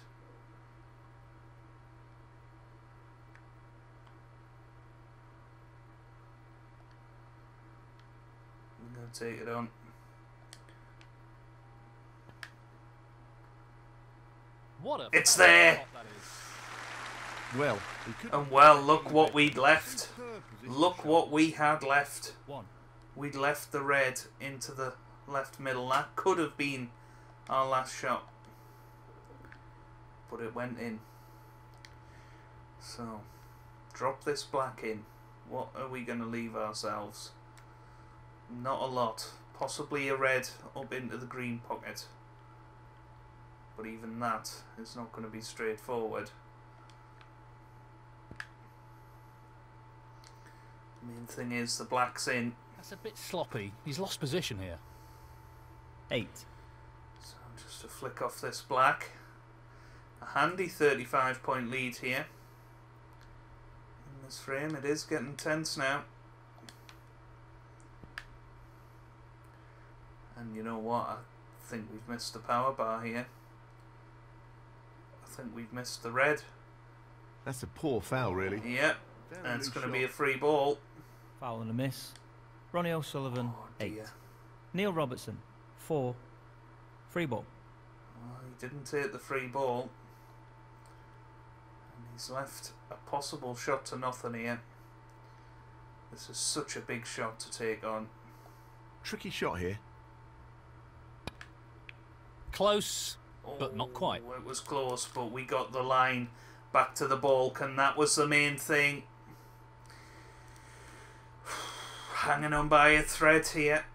I'm going to take it on. What a It's there. shot that is. Well, he And well, look what we'd left. Look what we had left. One. We'd left the red into the left middle. That could have been our last shot. But it went in. So, drop this black in. What are we going to leave ourselves? Not a lot. Possibly a red up into the green pocket. But even that is not going to be straightforward. The main thing is the black's in. That's a bit sloppy. He's lost position here. Eight. So just to flick off this black. A handy 35 point lead here. In this frame, it is getting tense now. And you know what? I think we've missed the power bar here. I think we've missed the red. That's a poor foul, really. Yep, Very and it's loose going to be a free ball. Foul and a miss. Ronnie O'Sullivan, Oh eight. dear. Neil Robertson, four. Free ball. Well, he didn't take the free ball. And he's left a possible shot to nothing here. This is such a big shot to take on. Tricky shot here. Close, but not oh, quite. Oh, It was close, but we got the line back to the balk, and that was the main thing. Hanging on by a thread here.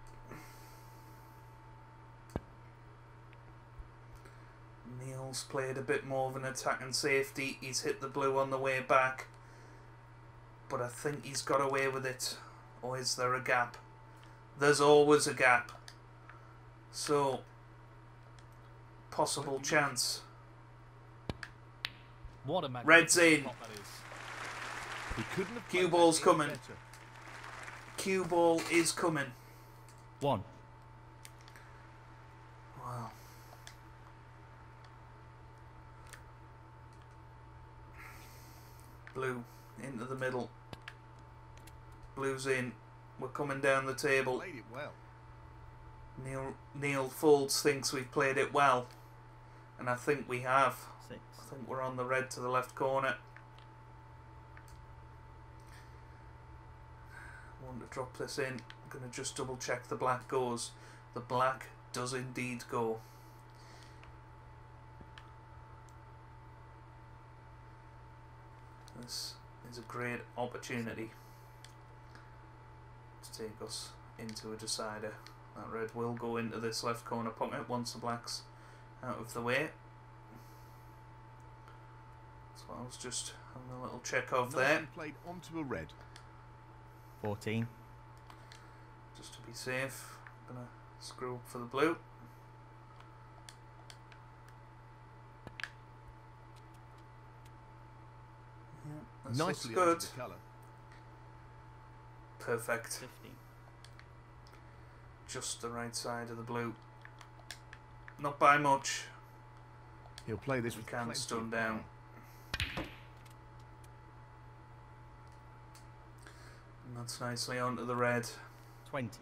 Neil's played a bit more of an attack and safety. He's hit the blue on the way back. But I think he's got away with it. Or is there a gap? There's always a gap. So, possible chance. What a magnificent Red's in. that is. Couldn't have Cue played that ball's coming. better. Cue ball is coming. One. Wow. Blue into the middle. Blue's in. We're coming down the table. Played it well. Neil Neil Foulds thinks we've played it well, and I think we have. Six. I think we're on the red to the left corner. Want to drop this in. I'm going to just double check the black goes. The black does indeed go. This is a great opportunity to take us into a decider. That red will go into this left corner pocket once the black's out of the way. So I was just having a little check of there, played onto a red. Fourteen. just to be safe. I'm gonna screw up for the blue. Yeah, this looks Nicely good. onto the colour. Perfect. Fifteen. Just the right side of the blue. Not by much. He'll play this We with can plenty stun down. And that's nicely onto the red. Twenty.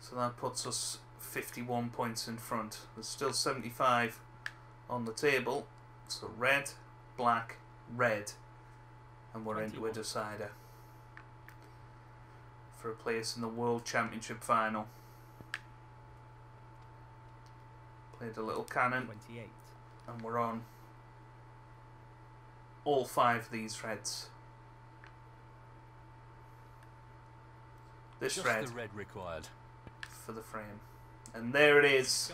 So that puts us 51 points in front. There's still 75 on the table. So red, black, red. And we're into a decider. For a place in the World Championship final. Played a little cannon Twenty-eight. and we're on all five of these reds. This Just red the red required. for the frame. And there it is.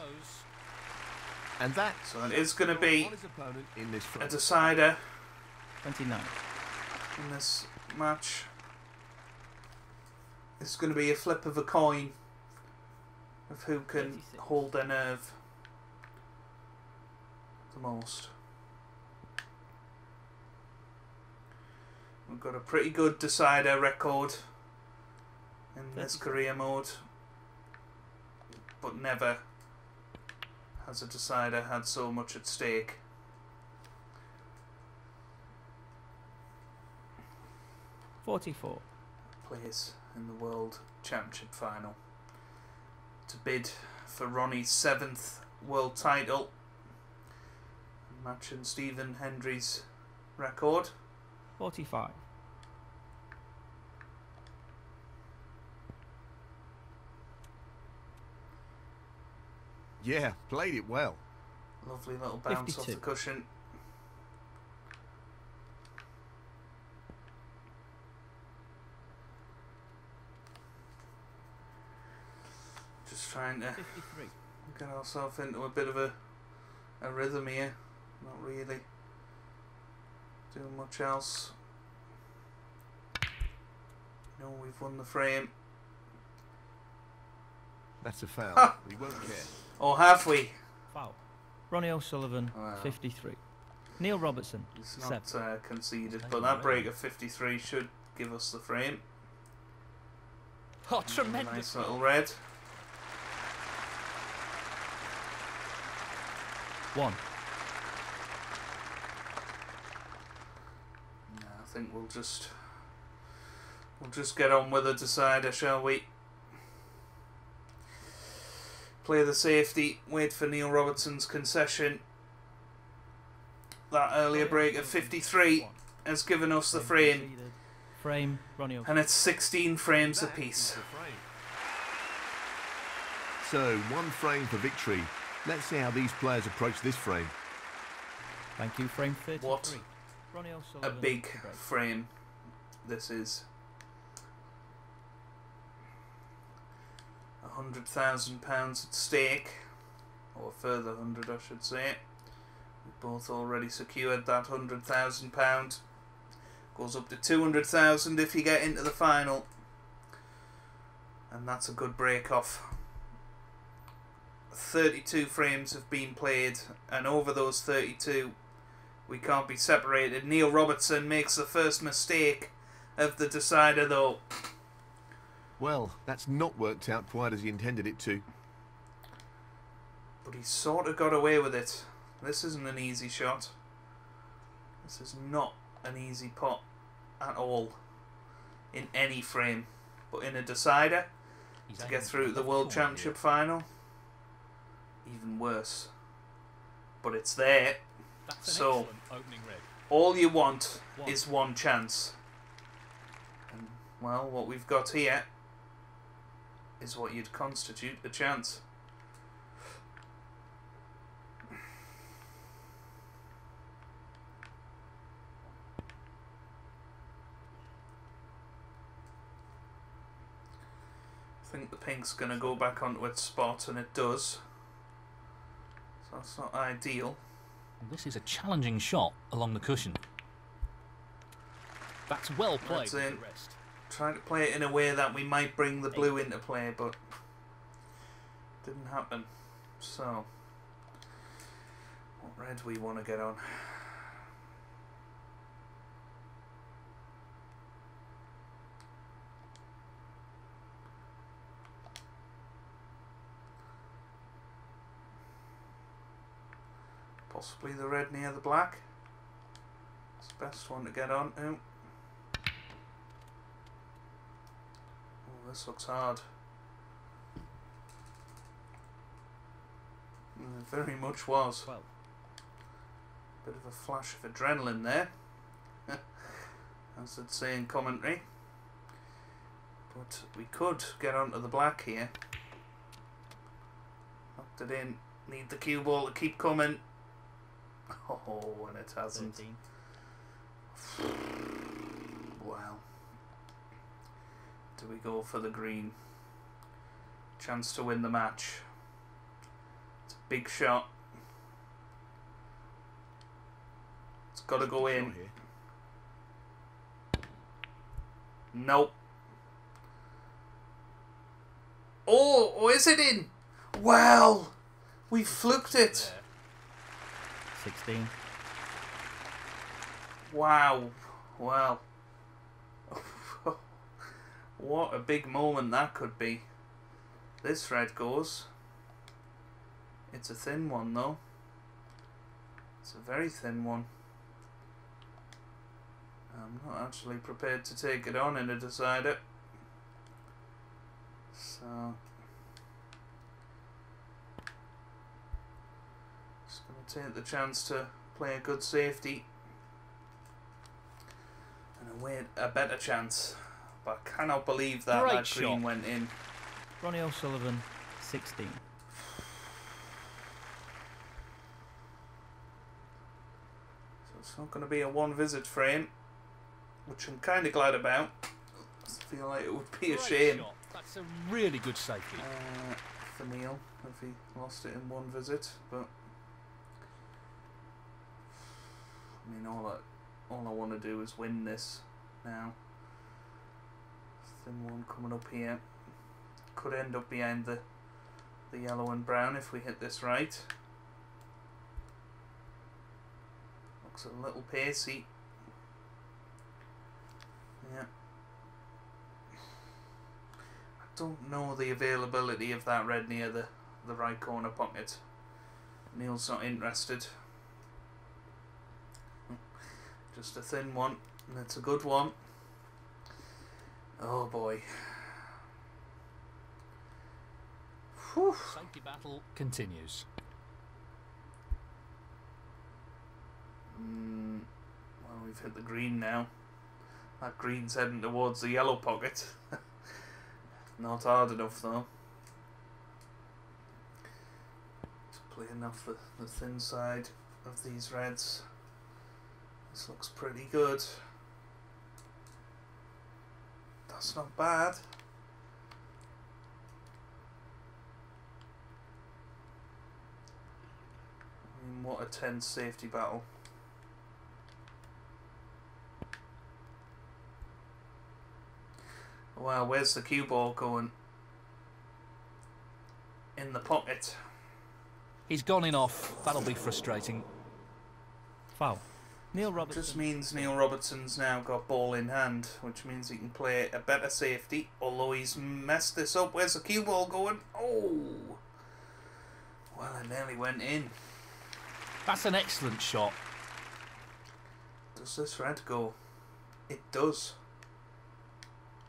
And that So it is going to be on his opponent in this a decider Twenty-nine. in this match. It's going to be a flip of a coin of who can 36. hold their nerve the most. We've got a pretty good decider record in this career mode, but never has a decider had so much at stake. Forty-four. Place in the World Championship final to bid for Ronnie's seventh world title, matching Stephen Hendry's record. Forty-five. Yeah, played it well. Lovely little bounce off the cushion. Just trying to Fifty-three. get ourselves into a bit of a, a rhythm here. Not really doing much else. No, we've won the frame. That's a foul. Ha! he won't care. Or have we? Foul. Ronnie O'Sullivan. Wow. Fifty-three. Neil Robertson. It's Seven. not uh, conceded, but that break of 53 should give us the frame. Oh, tremendous. Nice little red. One. Yeah, I think we'll just we'll just get on with the decider, shall we? Play the safety, wait for Neil Robertson's concession. That earlier break of 53 has given us the Frame frame, conceded. Frame. Ronnie and it's 16 frames That apiece. is the frame. So, one frame for victory. Let's see how these players approach this frame. Thank you. Frame thirty-three. What Ronnie a big frame this is. A hundred thousand pounds at stake, or a further hundred, I should say. We've both already secured that hundred thousand pound. Goes up to two hundred thousand if you get into the final, and that's a good break off. 32 frames have been played, and over those 32, we can't be separated. Neil Robertson makes the first mistake of the decider, though. Well, that's not worked out quite as he intended it to. But he sort of got away with it. This isn't an easy shot. This is not an easy pot at all. In any frame. But in a decider, He's to get for through the World corner Championship final, even worse. But it's there. So-. All you want One. is one chance. And, well, what we've got here is what you'd constitute a chance. I think the pink's going to go back onto its spot, and it does. So that's not ideal. This is a challenging shot along the cushion. That's well played That's with in. the rest. trying to play it in a way that we might bring the blue into play, but didn't happen. So, what red do we want to get on? Possibly the red near the black. It's the best one to get on. Oh, this looks hard. Mm, It very much was. Twelve. Bit of a flash of adrenaline there, as I'd say in commentary. But we could get onto the black here. Knocked it in. Need the cue ball to keep coming. Oh, and it hasn't. Thirteen. Wow. Do we go for the green? Chance to win the match. It's a big shot. It's got to go in. Here. Nope. Oh, oh, is it in? Well, we fluked it. There. Sixteen. Wow. Well, What a big moment that could be. This thread goes. It's a thin one though. It's a very thin one. I'm not actually prepared to take it on in a decider. So just gonna take the chance to play a good safety and await a better chance. But I cannot believe that Great that green shot. went in. Ronnie O'Sullivan, 16. So it's not going to be a one visit frame, which I'm kind of glad about. I feel like it would be a Great shame shot. That's a really good safety. uh, for Neil if he lost it in one visit, but I mean, all I all I want to do is win this now. Thin one coming up here could end up behind the the yellow and brown if we hit this right. Looks a little pacey. Yeah. I don't know the availability of that red near the, the right corner pocket. Neil's not interested. Just a thin one, and it's a good one. Oh boy. Whew. Safety battle continues. Mm, well, we've hit the green now. That green's heading towards the yellow pocket. Not hard enough though. To play enough the, the thin side of these reds. This looks pretty good. That's not bad. What a tense safety battle. Wow, where's the cue ball going? In the pocket. He's gone in off. That'll be frustrating. Foul. Neil Robertson. Just means Neil Robertson's now got ball in hand, which means he can play a better safety. Although he's messed this up. Where's the cue ball going? Oh! Well, it nearly went in. That's an excellent shot. Does this red go? It does.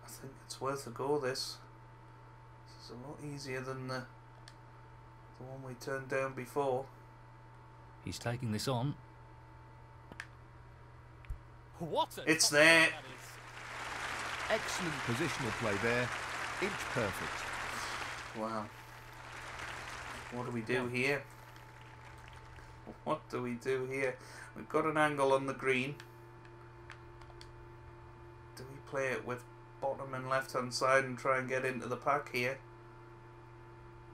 I think it's worth a go. This. This is a lot easier than the the one we turned down before. He's taking this on. What a It's there. shot that is. Excellent positional play there. Inch perfect. Wow. What do we do here? What do we do here? We've got an angle on the green. Do we play it with bottom and left hand side and try and get into the pack here?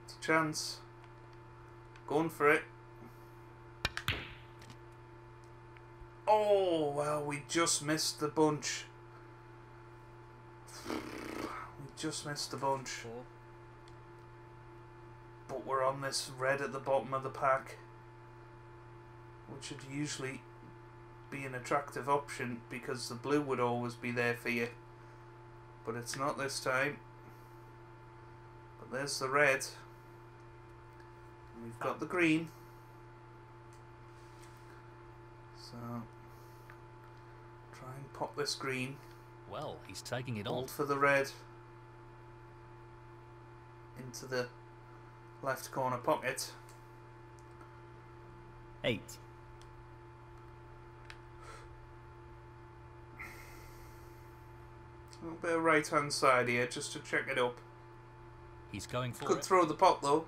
It's a chance. Going for it. Oh, well, we just missed the bunch. We just missed the bunch. But we're on this red at the bottom of the pack, which would usually be an attractive option because the blue would always be there for you. But it's not this time. But there's the red. And we've got the green. So try and pop this green. Well, he's taking it on. For the red. Into the left corner pocket. Eight. A little bit of right hand side here just to check it up. He's going for it. Could it. throw the pot though,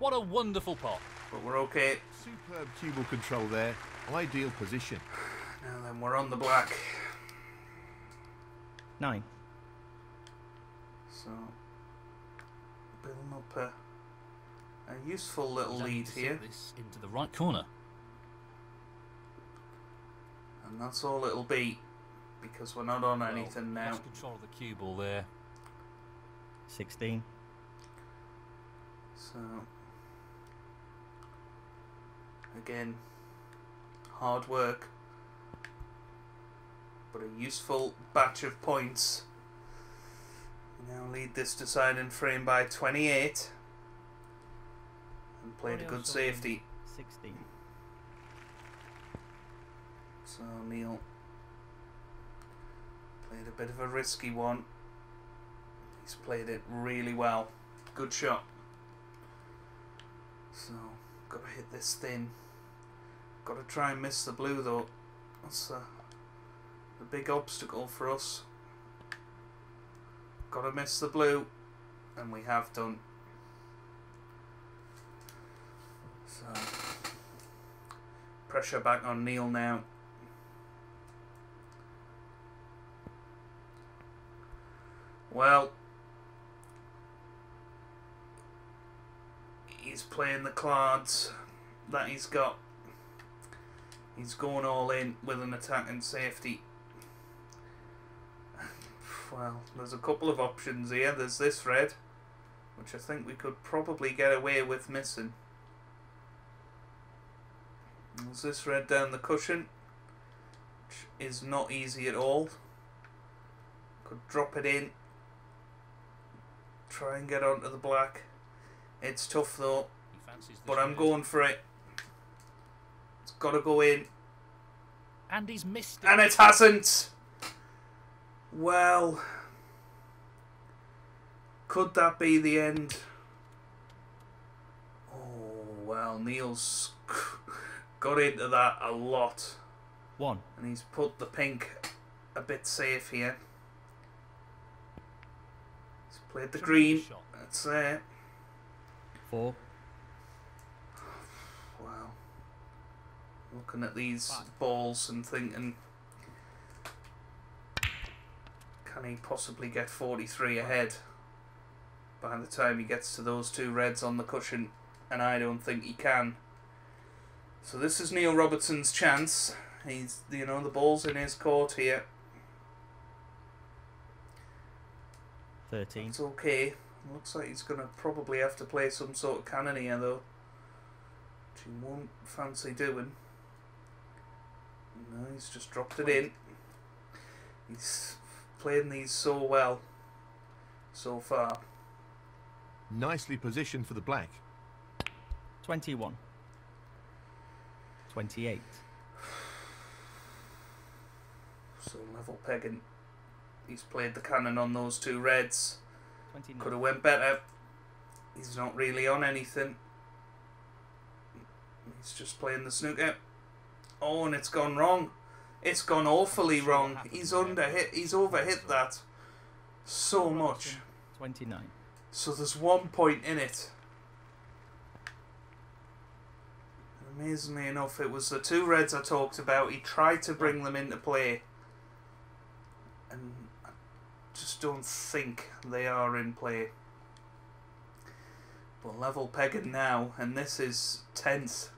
What a wonderful pot. but we're okay. Superb cue ball control there. Ideal position. Now then, we're on the black. Nine. So, building up a, a useful little He's lead here, This into the right corner. and that's all it'll be because we're not on Well, anything now. Lost control of the cue ball there. 16. So, again, hard work, but a useful batch of points Gonna lead this deciding frame by 28. And played a good safety. 16. So Neil played a bit of a risky one. He's played it really well. Good shot. So gotta hit this thin. Gotta try and miss the blue though. That's the, the big obstacle for us. Gotta miss the blue. And we have done. So pressure back on Neil now. Well, he's playing the cards that he's got. He's going all in with an attack and safety. Well, there's a couple of options here. There's this red, which I think we could probably get away with missing. There's this red down the cushion, which is not easy at all. Could drop it in, try and get onto the black. It's tough though, He fancies this but I'm going for it. It's got to go in, And he's missed it. and it hasn't. Well, could that be the end? Oh well, Neil's got into that a lot. 1. And he's put the pink a bit safe here. He's played the green. That's it. 4. Wow. Looking at these balls and thinking, can he possibly get 43 ahead by the time he gets to those two reds on the cushion? And I don't think he can. So this is Neil Robertson's chance. He's, you know, the ball's in his court here. 13. It's okay. Looks like he's gonna probably have to play some sort of cannon here though. Which he won't fancy doing. No, he's just dropped it in. He's playing these so well so far. Nicely positioned for the black. 21. 28. So level pegging. He's played the cannon on those two reds. 29. Could have went better. He's not really on anything. He's just playing the snooker. Oh, and it's gone wrong. It's gone awfully wrong. He's under hit. He's overhit that so much. 29. So there's one point in it. Amazingly enough, it was the two reds I talked about. He tried to bring them into play, and I just don't think they are in play. But level pegging now, and this is tense.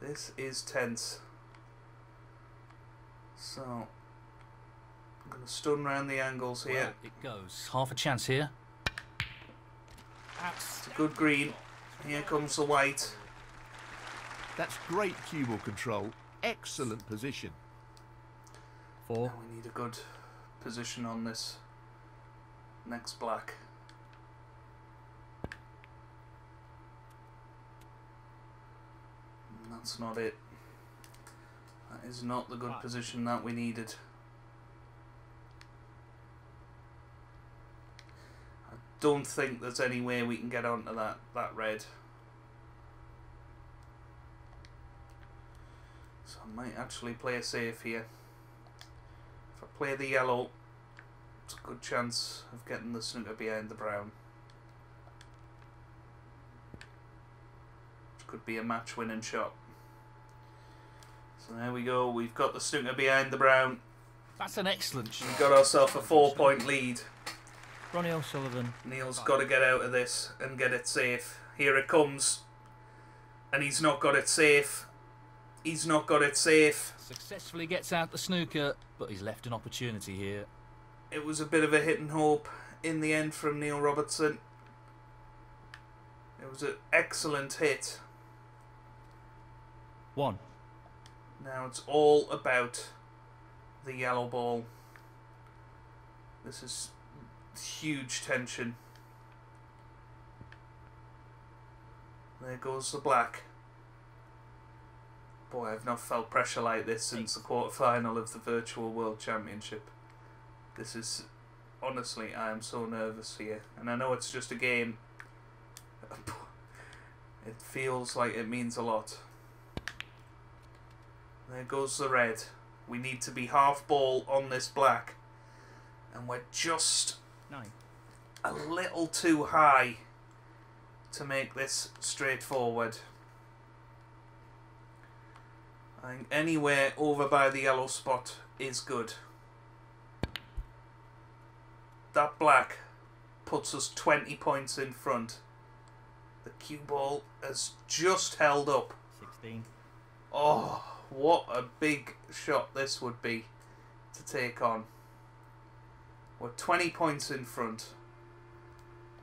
This is tense. So I'm gonna stun round the angles here. Well, it goes. Half a chance here. It's a good green. Here comes the white. That's great cue ball control. Excellent position. 4. Now we need a good position on this next black. And that's not it. That is not the good position that we needed. I don't think there's any way we can get onto that, that red. So I might actually play safe here. If I play the yellow, it's a good chance of getting the snooker behind the brown. Which could be a match winning shot. So there we go, we've got the snooker behind the brown. That's an excellent shot. We've got ourselves a four point lead. Ronnie O'Sullivan. Neil's got to get out of this and get it safe. Here it comes. And he's not got it safe. He's not got it safe. Successfully gets out the snooker, but he's left an opportunity here. It was a bit of a hit and hope in the end from Neil Robertson. It was an excellent hit. 1. Now it's all about the yellow ball. This is huge tension. There goes the black. Boy, I've not felt pressure like this since the quarter final of the Virtual World Championship. This is honestly, I am so nervous here, and I know it's just a game. It feels like it means a lot. There goes the red. We need to be half ball on this black, and we're just Nine. a little too high to make this straightforward. I think anywhere over by the yellow spot is good. That black puts us 20 points in front. The cue ball has just held up. 16. Oh, what a big shot this would be to take on. We're 20 points in front.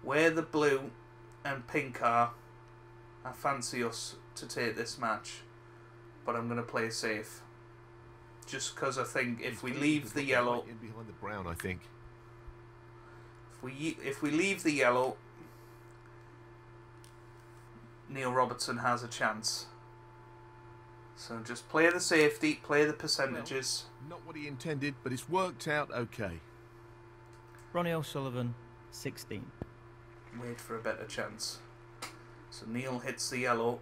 Where the blue and pink are, I fancy us to take this match. But I'm going to play safe. Just because I think if we leave the yellow, in behind the brown, I think. if we if we leave the yellow, Neil Robertson has a chance. So just play the safety, play the percentages. Not what he intended, but it's worked out okay. Ronnie O'Sullivan, 16. wait for a better chance. So Neil hits the yellow.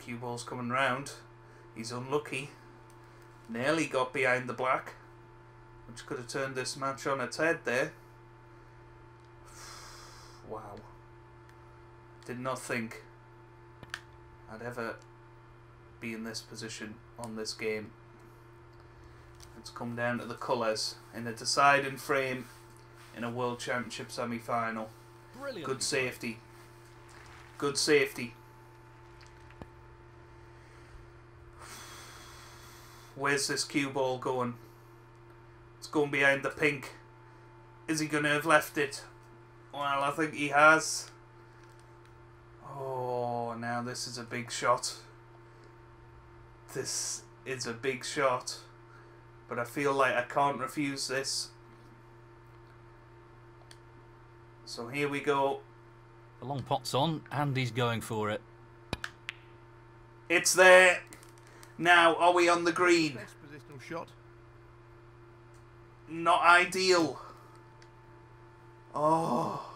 Cue ball's coming round. He's unlucky. Nearly got behind the black, which could have turned this match on its head there. Wow. Did not think I'd ever be in this position on this game. It's come down to the colours in a deciding frame in a World Championship semi final. Brilliant. Good safety. Good safety. Where's this cue ball going? It's going behind the pink. Is he going to have left it? Well, I think he has. Oh, now this is a big shot. This is a big shot. But I feel like I can't refuse this. So here we go. The long pot's on, and he's going for it. It's there. Now, are we on the green? Best positional shot. Not ideal. Oh.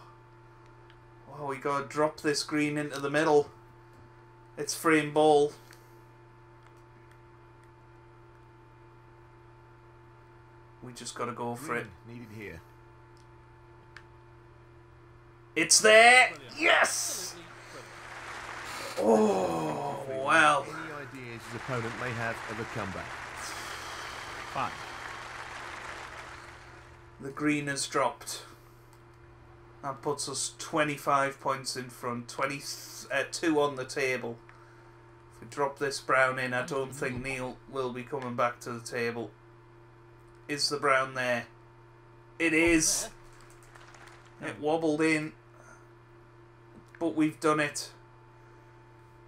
Well, we gotta drop this green into the middle. It's frame ball. We just gotta go for it. Needed here. It's there! Yes! Absolutely. Oh, well. Any ideas his opponent may have of a comeback? 5. The green has dropped. That puts us 25 points in front, 22 uh, on the table. If we drop this brown in, I don't think Neil will be coming back to the table. Is the brown there? It is. It wobbled in. But we've done it.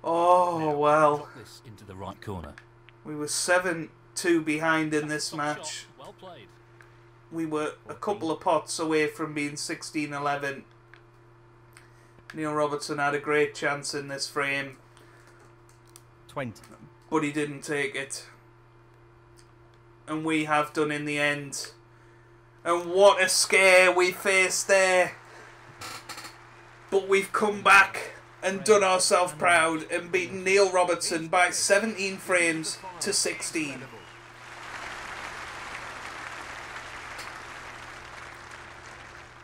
Oh, well. This into the right corner. We were 7 2 behind in this match. Well played. we were a couple of pots away from being 16 11. Neil Robertson had a great chance in this frame, 20. but he didn't take it. And we have done in the end. And what a scare we faced there. But we've come back and done ourselves proud and beaten Neil Robertson by 17 frames to 16.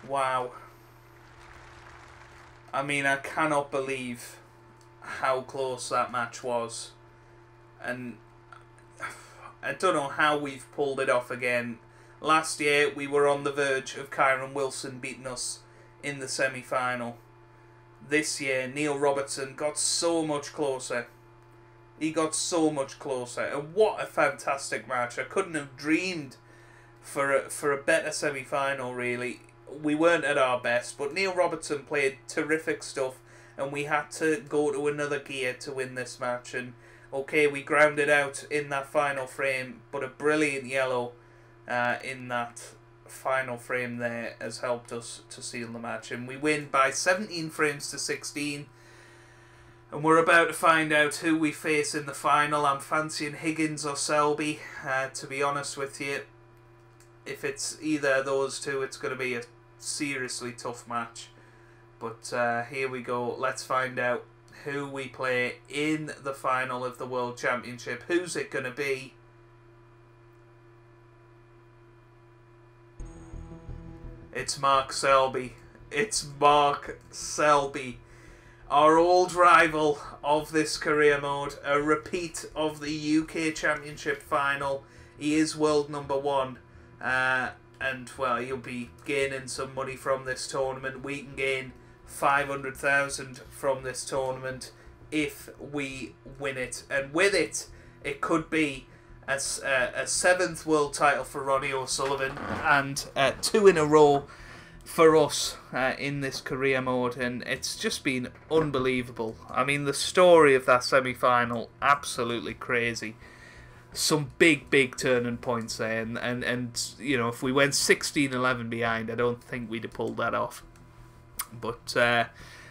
Wow. I mean, I cannot believe how close that match was. And I don't know how we've pulled it off again. Last year, we were on the verge of Kyren Wilson beating us in the semi final. This year, Neil Robertson got so much closer. He got so much closer. And what a fantastic match. I couldn't have dreamed for a, for a better semi final, really. We weren't at our best, but Neil Robertson played terrific stuff, and we had to go to another gear to win this match. And okay, we grounded out in that final frame, but a brilliant yellow uh, in that final frame there has helped us to seal the match, and we win by 17 frames to 16. And we're about to find out who we face in the final. I'm fancying Higgins or Selby, uh, to be honest with you. If it's either of those two, it's going to be a seriously tough match. But uh, here we go. Let's find out who we play in the final of the World Championship. Who's it going to be? It's Mark Selby. It's Mark Selby. Our old rival of this career mode. A repeat of the UK Championship final. He is world number one. Uh, and, well, he'll be gaining some money from this tournament. We can gain 500,000 from this tournament if we win it. And with it, it could be a, a, seventh world title for Ronnie O'Sullivan and uh, two in a row for us uh, in this career mode. And it's just been unbelievable. I mean, the story of that semi final, absolutely crazy. Some big, big turning points there. And, and, and you know, if we went 16 11 behind, I don't think we'd have pulled that off. But uh,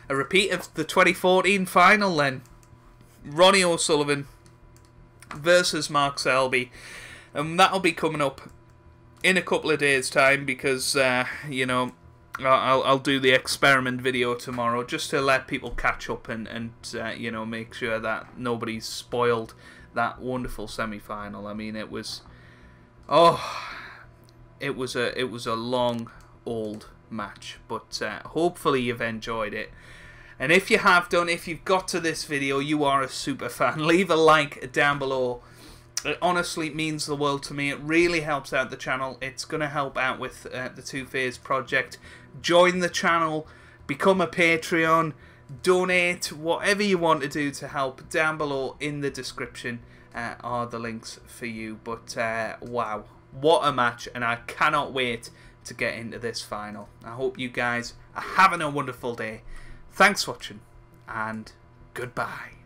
a repeat of the 2014 final then. Ronnie O'Sullivan versus Mark Selby. And that'll be coming up in a couple of days' time because, uh, you know, I'll, I'll do the experiment video tomorrow just to let people catch up and, and uh, you know, make sure that nobody's spoiled that wonderful semi-final. I mean, it was... Oh, it was a it was a long, old match. But uh, hopefully you've enjoyed it. And if you have done, if you've got to this video, you are a super fan. Leave a like down below. It honestly means the world to me. It really helps out the channel. It's going to help out with uh, the Two Fears project. Join the channel, become a Patreon, donate, whatever you want to do to help. Down below in the description uh, are the links for you. But uh, wow, what a match, and I cannot wait to get into this final. I hope you guys are having a wonderful day. Thanks for watching, and goodbye.